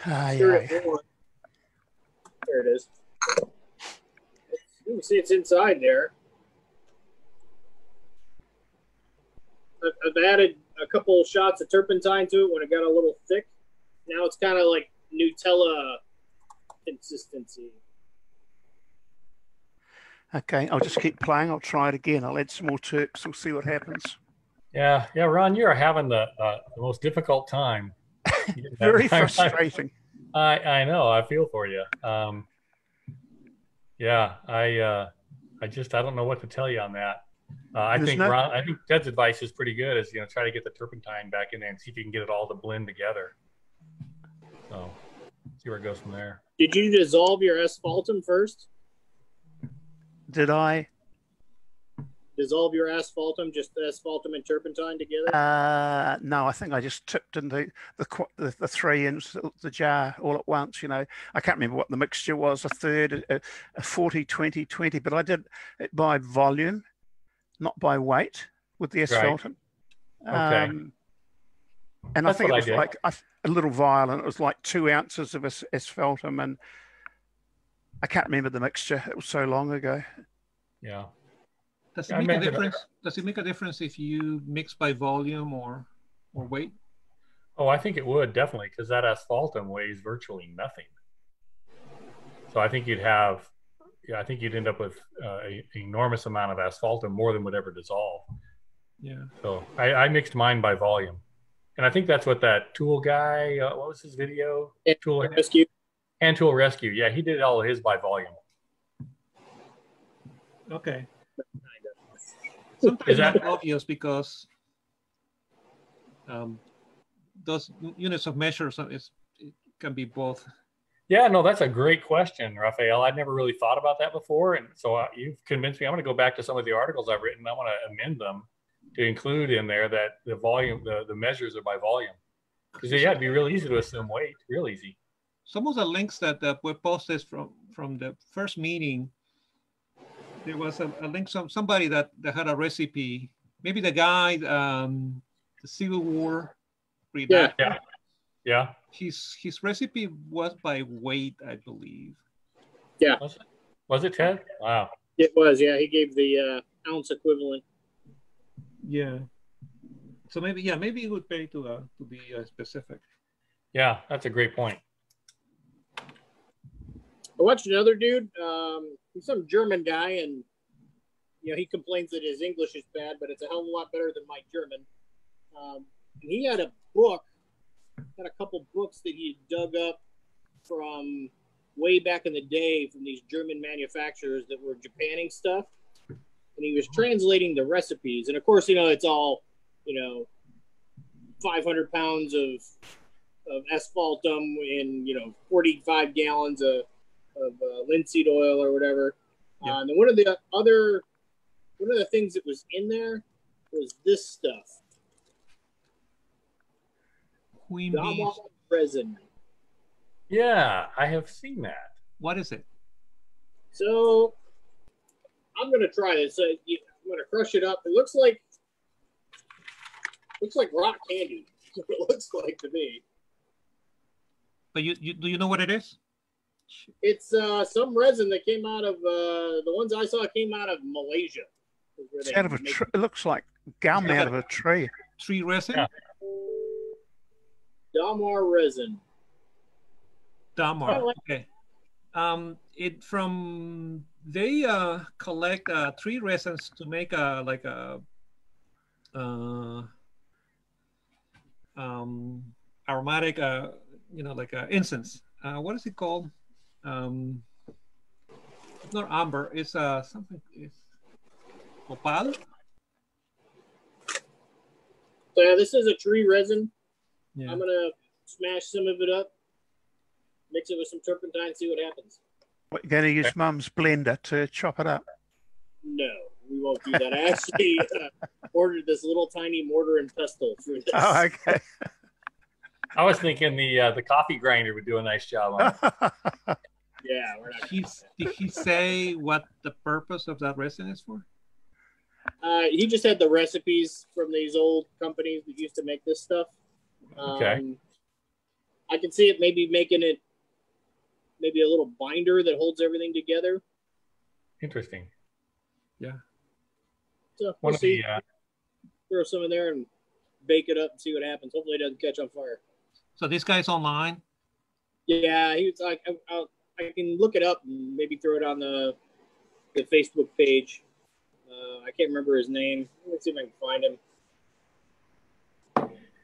Ah, yeah. it. There it is. You can see it's inside there. I've, I've added a couple shots of turpentine to it when it got a little thick. Now it's kind of like Nutella consistency. Okay, I'll just keep playing. I'll try it again. I'll add some more terps. We'll see what happens. Yeah, yeah, Ron, you're having the uh, the most difficult time. Very I- frustrating. I I know. I feel for you. Um, yeah, I uh, I just I don't know what to tell you on that. Uh, I There's think no- Ron, I think Ted's advice is pretty good. Is you know try to get the turpentine back in there and see if you can get it all to blend together. So see where it goes from there. Did you dissolve your asphaltum first? Did I? Dissolve your asphaltum, just asphaltum and turpentine together? Uh, no, I think I just tipped in the the, the, the three in the jar all at once. You know, I can't remember what the mixture was a third, a, a 40, 20, 20, but I did it by volume, not by weight with the asphaltum. Okay. Um, and I think it what I was did. like a, a little vial, and it was like two ounces of as- asphaltum, and I can't remember the mixture. It was so long ago. Yeah. Does I it make a mentioned- difference? Does it make a difference if you mix by volume or or weight? Oh, I think it would definitely because that asphaltum weighs virtually nothing. So I think you'd have, yeah, I think you'd end up with uh, an enormous amount of asphaltum, more than would ever dissolve. Yeah. So I, I mixed mine by volume, and I think that's what that tool guy. Uh, what was his video? Yeah. Tool Rescue. hand tool rescue. Yeah, he did all of his by volume. Okay. Sometimes Is that- obvious because um, those units of measure so it can be both. Yeah, no, that's a great question, Raphael. I'd never really thought about that before, and so uh, you've convinced me. I'm going to go back to some of the articles I've written. I want to amend them to include in there that the volume, the, the measures are by volume. Because yeah, it'd be real easy to assume weight, real easy. Some of the links that, that were posted from from the first meeting, there was a, a link some somebody that, that had a recipe. Maybe the guy, um, the Civil War, Yeah. Yeah, yeah. His his recipe was by weight, I believe. Was it? Was it Ted? Wow. It was, yeah. He gave the uh, ounce equivalent. Yeah. So maybe yeah, maybe it would pay to uh, to be uh, specific. Yeah, that's a great point. I watched another dude. Um, he's some German guy, and you know he complains that his English is bad, but it's a hell of a lot better than my German. Um, and he had a book, had a couple books that he dug up from way back in the day from these German manufacturers that were Japanning stuff, and he was translating the recipes. And of course, you know it's all, you know, 500 pounds of of asphaltum in you know 45 gallons of of uh, linseed oil or whatever. Yeah. Uh, and then one of the other one of the things that was in there was this stuff, Queen bee. Damar resin. Yeah, I have seen that. What is it? So I'm gonna try this. So you, I'm gonna crush it up. It looks like looks like rock candy. What It looks like to me. But you, you do you know what it is? It's uh, some resin that came out of uh, the ones I saw came out of Malaysia. It's out of a make- tr- it looks like gum out of a tree. Tree resin? Yeah. Damar resin. Damar. Like- Okay. Um, it from they uh collect uh tree resins to make a like a uh um aromatic uh you know like uh incense. Uh, what is it called? Um, it's not amber. It's uh something. It's copal. So yeah, this is a tree resin. Yeah. I'm gonna smash some of it up, mix it with some turpentine, see what happens. What, you're going to use mum's blender to chop it up. No, we won't do that. I actually uh, ordered this little tiny mortar and pestle for this. Oh, okay. I was thinking the uh, the coffee grinder would do a nice job on it. Yeah, we're not. He's, did he say what the purpose of that resin is for? Uh, he just had the recipes from these old companies that used to make this stuff. Um, Okay. I can see it maybe making it maybe a little binder that holds everything together. Interesting. Yeah. So we'll of see. the uh, Throw some in there and bake it up and see what happens. Hopefully, it doesn't catch on fire. So this guy's online. Yeah, he was like, I, I, I can look it up and maybe throw it on the the Facebook page. Uh, I can't remember his name. Let's see if I can find him.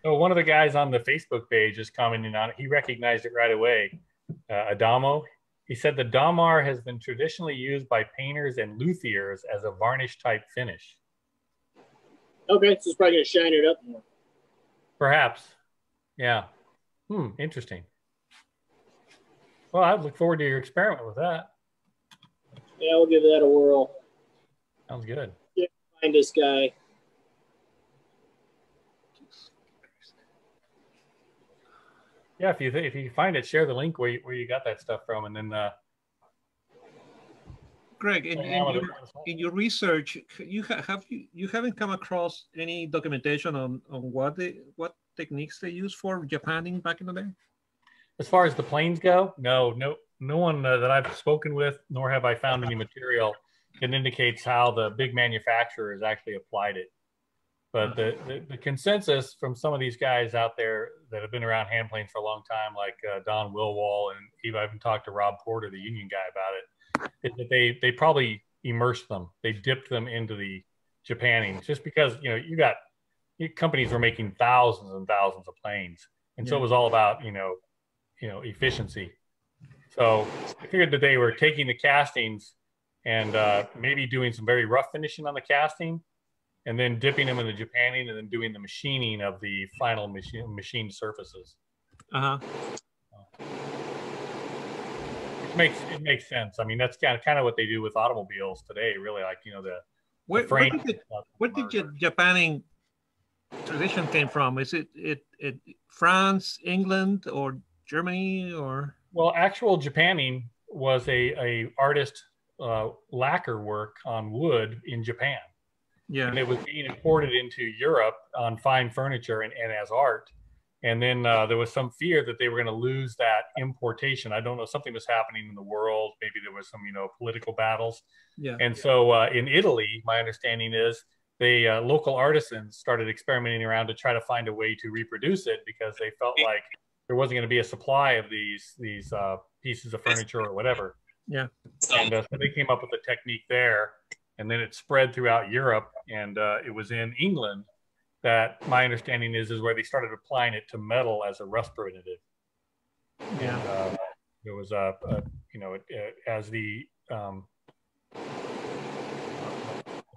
oh, one of the guys on the Facebook page is commenting on it. He recognized it right away. Uh, Adamo. He said the Damar has been traditionally used by painters and luthiers as a varnish type finish. Okay, so it's probably gonna shine it up more. Perhaps. Yeah. Hmm. Interesting. Well, I look forward to your experiment with that. Yeah, we'll give that a whirl. Sounds good. Find this guy. Yeah, if you if you find it, share the link where you, where you got that stuff from, and then uh, Greg, in, in, your, in your research, you ha- have you you haven't come across any documentation on on what they what techniques they use for Japanning back in the day? As far as the planes go, no, no, no one uh, that I've spoken with, nor have I found any material that indicates how the big manufacturers actually applied it. But the, the, the consensus from some of these guys out there that have been around hand planes for a long time, like uh, Don Wilwol, and even I even talked to Rob Porter, the union guy, about it, is that they they probably immersed them, they dipped them into the Japanning, just because you know you got you- companies were making thousands and thousands of planes, and so it was all about you know you know efficiency. So I figured that they were taking the castings and uh, maybe doing some very rough finishing on the casting, and then dipping them in the Japanning, and then doing the machining of the final machine machined surfaces. Uh huh. It makes it makes sense. I mean, that's kind of kind of what they do with automobiles today. Really, like you know the, Where, the where did it, where did your Japanning tradition came from? Is it it it France, England, or Germany, or Well, actual Japanning was a a artist uh, lacquer work on wood in Japan. Yeah? and it was being imported into Europe on fine furniture and, and as art. And then uh, there was some fear that they were going to lose that importation. I don't know, something was happening in the world. Maybe there was some, you know, political battles. Yeah. And so uh, in Italy, my understanding is the uh, local artisans started experimenting around to try to find a way to reproduce it because they felt like there wasn't going to be a supply of these these uh, pieces of furniture or whatever. Yeah. And uh, so they came up with a technique there, and then it spread throughout Europe, and uh, it was in England that my understanding is is where they started applying it to metal as a rust preventative. Yeah. And, uh, there was a, a you know, it, it, as the um,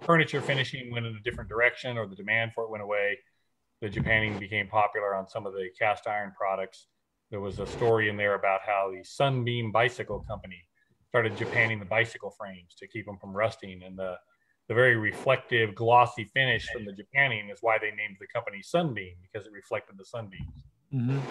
furniture finishing went in a different direction or the demand for it went away, the Japanning became popular on some of the cast iron products. There was a story in there about how the Sunbeam Bicycle Company started Japanning the bicycle frames to keep them from rusting. And the, the very reflective, glossy finish from the Japanning is why they named the company Sunbeam because it reflected the sunbeams. Mhm.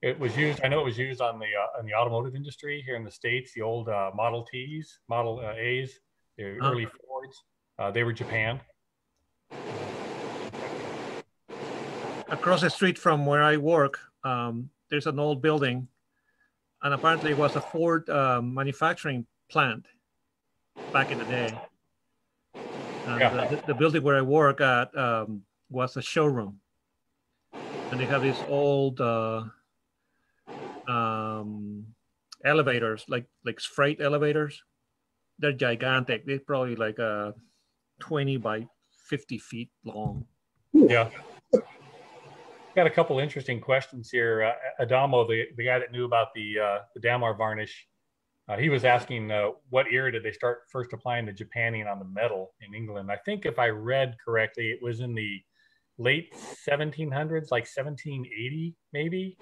It was used. I know it was used on the uh, in the automotive industry here in the states. The old uh, Model Ts, Model uh, A's, the Ah. early Fords. Uh, they were Japan. Across the street from where I work, um, there's an old building, and apparently it was a Ford um, manufacturing plant back in the day. And Yeah. the, the building where I work at um, was a showroom, and they have these old uh, um, elevators, like like freight elevators. They're gigantic. They're probably like uh, 20 by 50 feet long. Yeah. Got a couple interesting questions here. Uh, Adamo, the, the guy that knew about the uh, the Damar varnish, uh, he was asking uh, what era did they start first applying the Japanning on the metal in England? I think if I read correctly, it was in the late 1700s, like 1780 maybe,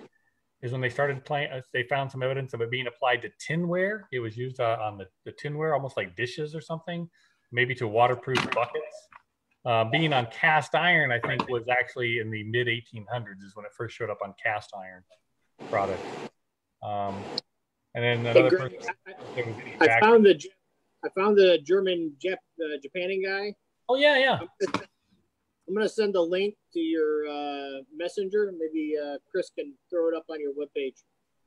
is when they started applying. Uh, they found some evidence of it being applied to tinware. It was used uh, on the, the tinware, almost like dishes or something, maybe to waterproof buckets. Uh, being on cast iron, I think, was actually in the mid 1800s is when it first showed up on cast iron product. Um, and then another Greg, person, I, there was any I back- found the J- I found the German Jap, uh, Japanning guy. oh yeah, yeah, I'm gonna send a link to your uh, messenger. Maybe uh, Chris can throw it up on your webpage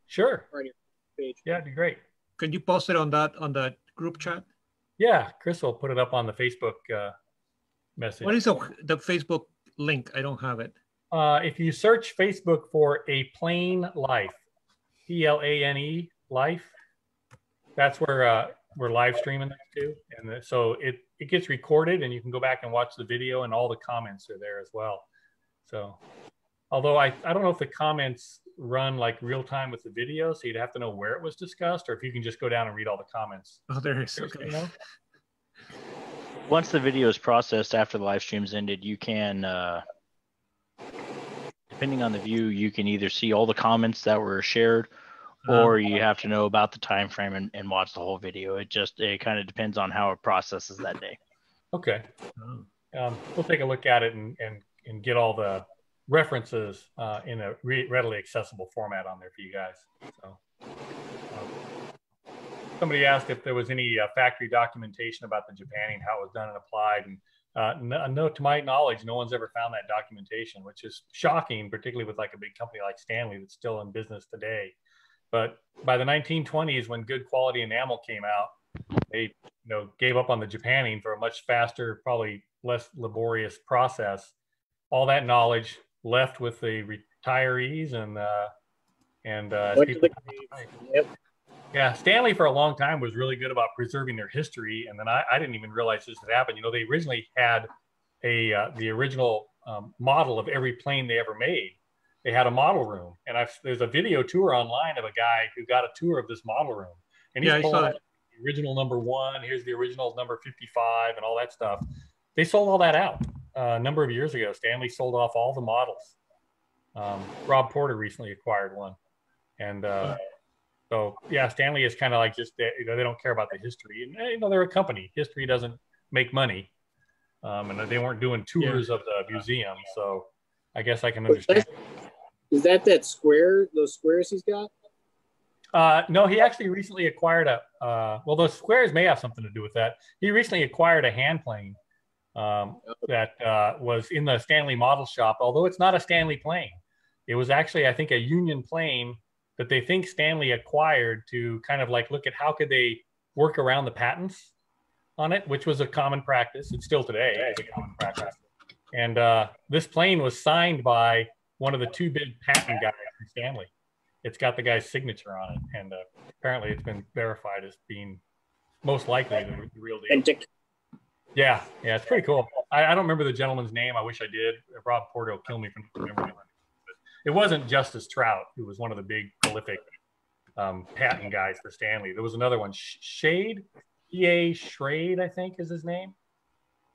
sure, or on your page. yeah, it'd be great. Can you post it on that on that group chat? Yeah, Chris will put it up on the Facebook uh, message. What is the, the Facebook link? I don't have it. uh, if you search Facebook for a plane life, P L A N E life, that's where uh, we're live streaming that too, and the- so it it gets recorded, and you can go back and watch the video, and all the comments are there as well. So, although I I don't know if the comments run like real time with the video, so you'd have to know where it was discussed, or if you can just go down and read all the comments. Oh, there is. You Okay. know? Once the video is processed after the live stream's ended, you can, uh, depending on the view, you can either see all the comments that were shared, or you have to know about the time frame and, and watch the whole video. It just it kind of depends on how it processes that day. Okay. Oh. um, we'll take a look at it and, and, and get all the references uh, in a re- readily accessible format on there for you guys. So, somebody asked if there was any uh, factory documentation about the Japanning, how it was done and applied, and uh, no, no, to my knowledge, no one's ever found that documentation, which is shocking, particularly with like a big company like Stanley that's still in business today. But by the 1920s, when good quality enamel came out, they you know gave up on the Japanning for a much faster, probably less laborious process. All that knowledge left with the retirees and uh, and uh, as Went to people- the- Yep. Yeah, Stanley for a long time was really good about preserving their history, and then I, I didn't even realize this had happened. You know, they originally had a uh, the original um, model of every plane they ever made. They had a model room, and I've, there's a video tour online of a guy who got a tour of this model room, and he's Yeah, I saw pulling that. out the original number one. Here's the original number 55, and all that stuff. They sold all that out uh, a number of years ago. Stanley sold off all the models. Um, Rob Porter recently acquired one, and uh, so yeah, Stanley is kind of like just they, you know, they don't care about the history. And eh, you know, they're a company. History doesn't make money, um, and they weren't doing tours of the museum. So I guess I can understand. Is that that square? Those squares he's got? Uh, no, he actually recently acquired a. Uh, well, those squares may have something to do with that. He recently acquired a hand plane um, that uh, was in the Stanley model shop, although it's not a Stanley plane. It was actually, I think, a Union plane that they think Stanley acquired to kind of like look at how could they work around the patents on it, which was a common practice. It's still today it's a common practice. And uh, this plane was signed by one of the two big patent guys from Stanley. It's got the guy's signature on it, and uh, apparently it's been verified as being most likely the, the real deal. Yeah, yeah, it's pretty cool. I, I don't remember the gentleman's name. I wish I did. Rob Porter will kill me for remembering it. Wasn't Justus Traut, who was one of the big prolific um, patent guys for Stanley. There was another one, Shade, E.A. Schade, I think is his name.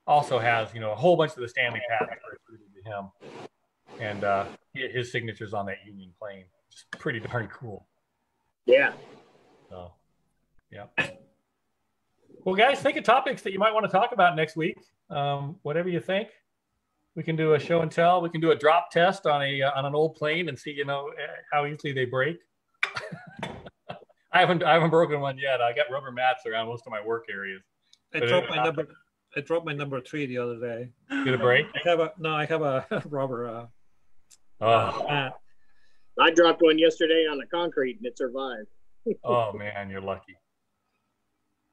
Also has, you know, a whole bunch of the Stanley patents attributed to him. And uh, his signature's on that Union plane. It's pretty darn cool. Yeah. So, yeah. Well, guys, think of topics that you might want to talk about next week. Um, whatever you think, we can do a show and tell. We can do a drop test on a uh, on an old plane and see, you know, eh, how easily they break. I haven't I haven't broken one yet. I got rubber mats around most of my work areas. I dropped my number. I dropped my number three the other day. Get a break? I have a no. I have a rubber uh, Oh, mat. I dropped one yesterday on the concrete and it survived. oh man, you're lucky.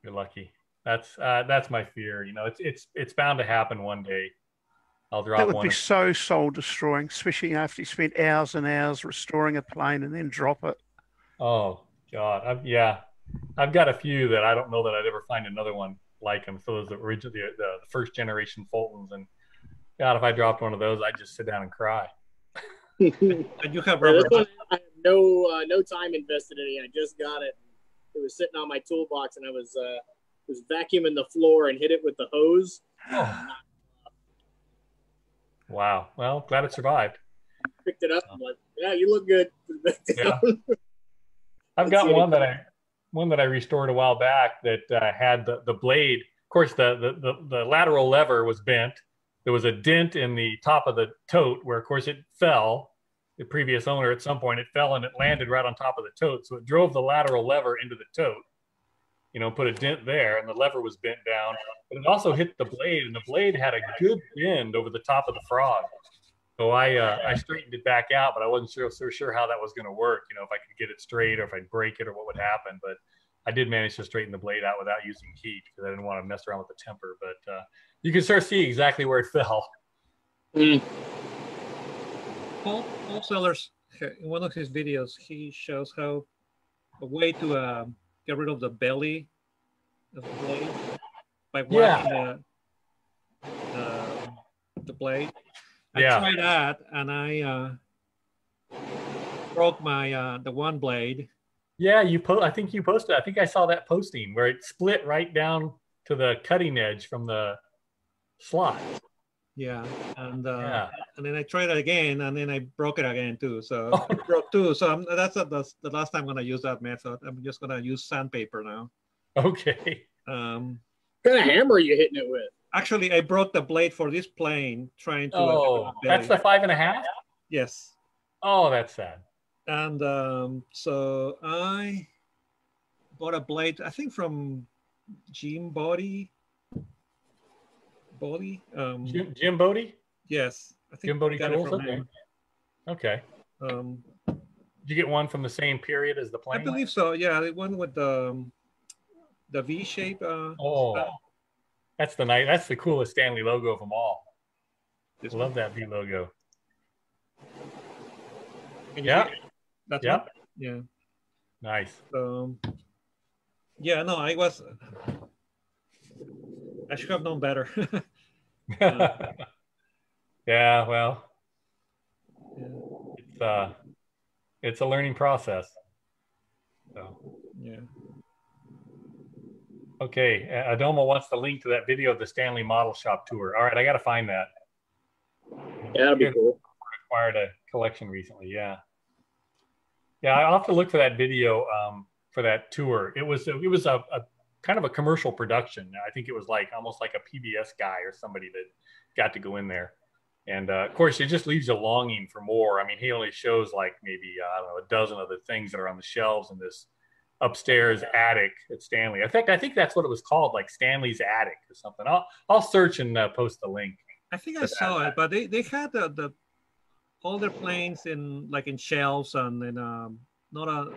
You're lucky. That's uh, that's my fear. You know, it's it's it's bound to happen one day. I'll drop That would one. be so soul destroying, especially after you spent hours and hours restoring a plane and then drop it. Oh God, I've, yeah, I've got a few that I don't know that I'd ever find another one like them. So those the original, the, the first generation Fultons, and God, if I dropped one of those, I'd just sit down and cry. Yeah, And you have this rubber. one, I have no uh, no time invested in it. I just got it. It was sitting on my toolbox and I was uh, was vacuuming the floor and hit it with the hose. Wow. Well, glad it survived. Picked it up. I'm like, yeah, you look good. Yeah. I've got one that I one that I restored a while back that uh, had the, the blade. Of course, the, the the the lateral lever was bent. There was a dent in the top of the tote where, of course, it fell. The previous owner, at some point, it fell and it landed right on top of the tote. So it drove the lateral lever into the tote. You know, put a dent there, and the lever was bent down. But it also hit the blade, and the blade had a good bend over the top of the frog. So I uh, I straightened it back out, but I wasn't sure so sure how that was going to work. You know, if I could get it straight or if I'd break it or what would happen. But I did manage to straighten the blade out without using heat because I didn't want to mess around with the temper. But uh, you can sort of see exactly where it fell. Mm. Paul, Paul Sellers, in one of his videos, he shows how a way to uh, get rid of the belly of the blade by Yeah. the, the, the blade. I Yeah. tried that and I uh, broke my uh, the one blade. Yeah, you po- I think you posted. I think I saw that posting where it split right down to the cutting edge from the slot. Yeah, and uh, Yeah. and then I tried it again, and then I broke it again too. So Oh. I broke two. So I'm, that's the, the the last time I'm gonna use that method. I'm just gonna use sandpaper now. Okay. Um, What kind of hammer are you hitting it with? actually, I broke the blade for this plane trying to. uh, Oh, that's the five and a half. yes, Oh, that's sad. and um, so I bought a blade. I think from Jim Bode. Bode. Um, Jim, Jim Bode. yes, I think Jim Bode got it from Okay. him. Okay. Um, Did you get one from the same period as the plane? I believe so. Yeah, the one with the um, the V shape. Uh, Oh, that's the night. That's the coolest Stanley logo of them all. this Love that V logo. Yeah. That's one? Yeah. Nice. Um, yeah. No, I was. I should have known better. yeah. Well, yeah. it's uh, it's a learning process. So. yeah. Okay, uh, Adamo wants the link to that video of the Stanley Model Shop tour. All right, I got to find that. Yeah, that'll be cool. Acquired a collection recently. Yeah, yeah. I'll have to look for that video um, for that tour. It was it was a, a kind of a commercial production. I think it was like almost like a PBS guy or somebody that got to go in there. And uh, of course, it just leaves you longing for more. I mean, he only shows like maybe uh, I don't know a dozen of the things that are on the shelves in this upstairs attic at Stanley. I think I think that's what it was called, like Stanley's attic or something. I'll I'll search and uh, post the link. I think I saw it, but they, they had the, the all their planes in like in shelves and in um, not a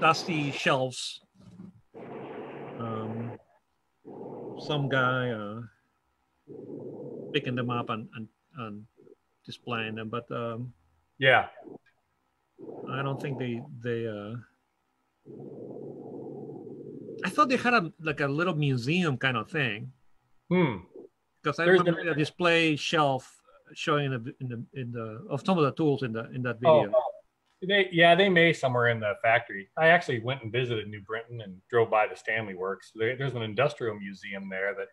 dusty shelves. Um, some guy uh, picking them up and, and, and displaying them, but um, Yeah. I don't think they they. Uh, I thought they had a like a little museum kind of thing Hmm. because I There's remember the- a display shelf showing in the in the in the of some of the tools in the in that Oh, video. They yeah they may somewhere in the factory. I actually went and visited New Britain and drove by the Stanley Works. There, there's an industrial museum there that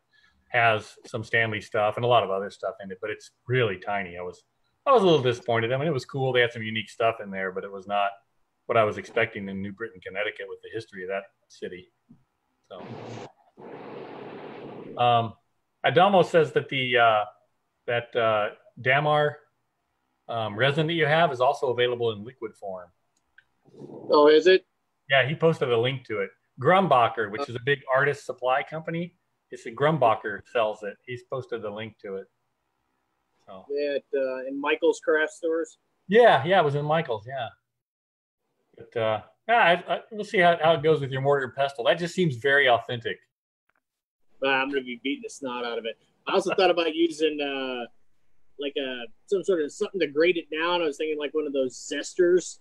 has some Stanley stuff and a lot of other stuff in it, but it's really tiny. I was I was a little disappointed. I mean, it was cool. They had some unique stuff in there, but it was not what I was expecting in New Britain, Connecticut, with the history of that city. So, um, Adamo says that the uh, that uh, Damar um, resin that you have is also available in liquid form. Oh, is it? Yeah, he posted a link to it. Grumbacher, which is a big artist supply company, it's a Grumbacher sells it. He's posted the link to it. So Yeah, at, uh, in Michael's craft stores. yeah, yeah, it was in Michael's. Yeah, but uh, yeah, I, I, we'll see how, how it goes with your mortar and pestle. That just seems very authentic. Uh, I'm gonna be beating the snot out of it. I also thought about using uh, like a some sort of something to grate it down. I was thinking like one of those zesters.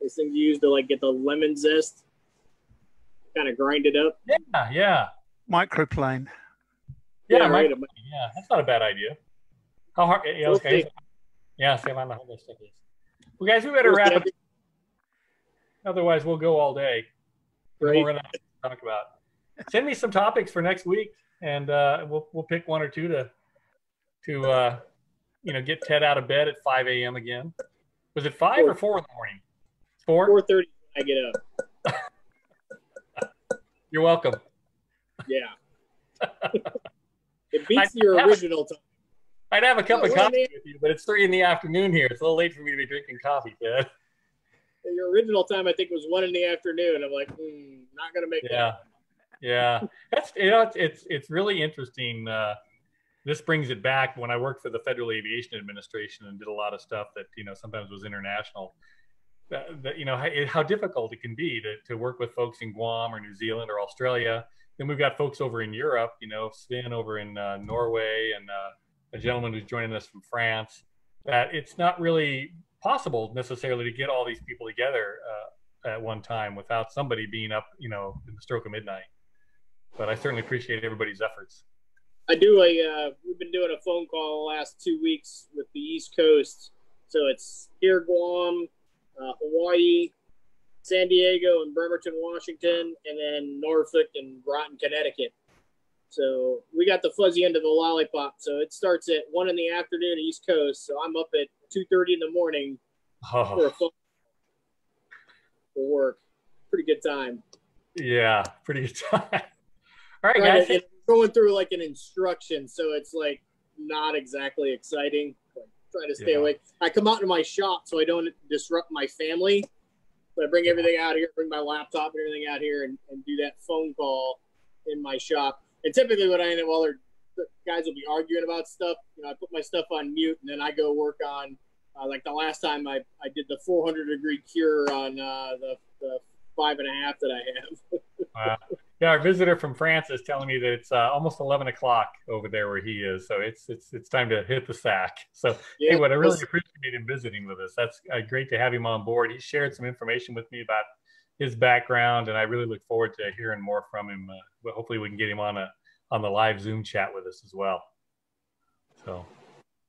Those things you use to like get the lemon zest. Kind of grind it up. Yeah, yeah, Microplane. yeah, Yeah, right. Mike- yeah. That's not a bad idea. How hard? Yeah, We'll okay. Yeah, same on the whole stick is. Well, guys, we better wrap it. Otherwise, we'll go all day. Right. We're gonna have to talk about. Send me some topics for next week, and uh, we'll we'll pick one or two to to uh, you know get Ted out of bed at 5 a.m. again. Was it five or four in the morning? Four. Four thirty I get up. You're welcome. Yeah. it beats I- your yeah. original time. I'd have a cup Oh, of coffee man. with you, but it's three in the afternoon here. It's a little late for me to be drinking coffee, Ted. Your original time I think was one in the afternoon. I'm like, hmm, not gonna make Yeah, yeah. That's you know, it's it's, it's really interesting. Uh, this brings it back when I worked for the Federal Aviation Administration and did a lot of stuff that you know sometimes was international. That, that you know how, how difficult it can be to, to work with folks in Guam or New Zealand or Australia. Then we've got folks over in Europe. You know, Sven over in uh, Norway and uh, a gentleman who's joining us from France. That it's not really possible necessarily to get all these people together uh, at one time without somebody being up, you know, in the stroke of midnight. But I certainly appreciate everybody's efforts. I do a. Uh, we've been doing a phone call the last two weeks with the East Coast. So it's here, Guam, uh, Hawaii, San Diego, and Bremerton, Washington, and then Norfolk and Groton, Connecticut. So we got the fuzzy end of the lollipop. So it starts at one in the afternoon East Coast. So I'm up at two thirty in the morning for a Oh, phone for work. Pretty good time. yeah, pretty good time. All right, guys. Going through like an instruction, so it's like not exactly exciting. Like, trying to stay Yeah. away. I come out to my shop so I don't disrupt my family. So I bring everything out here, bring my laptop and everything out here, and, and do that phone call in my shop. And typically, what I end up while they're the guys will be arguing about stuff. You know, I put my stuff on mute, and then I go work on. Uh, like the last time I, I did the 400 degree cure on uh, the, the five and a half that I have. Uh, yeah, our visitor from France is telling me that it's uh, almost 11 o'clock over there where he is. So it's it's it's time to hit the sack. So hey, what I really appreciate him visiting with us. That's uh, great to have him on board. He shared some information with me about his background, and I really look forward to hearing more from him. Uh, hopefully, we can get him on a on the live Zoom chat with us as well. So, all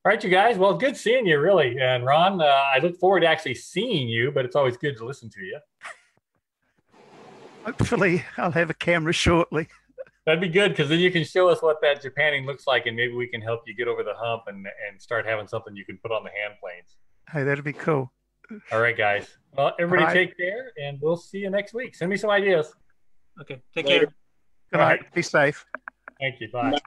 right, you guys. Well, good seeing you, really. And Ron, uh, I look forward to actually seeing you, but it's always good to listen to you. Hopefully, I'll have a camera shortly. That'd be good because then you can show us what that Japanning looks like, and maybe we can help you get over the hump and and start having something you can put on the hand planes. Hey, that'd be cool. All right, guys. Well, everybody All right. take care, and we'll see you next week. Send me some ideas. Okay, take Later. care. Good All night. right. Be safe. Thank you. Bye. Bye.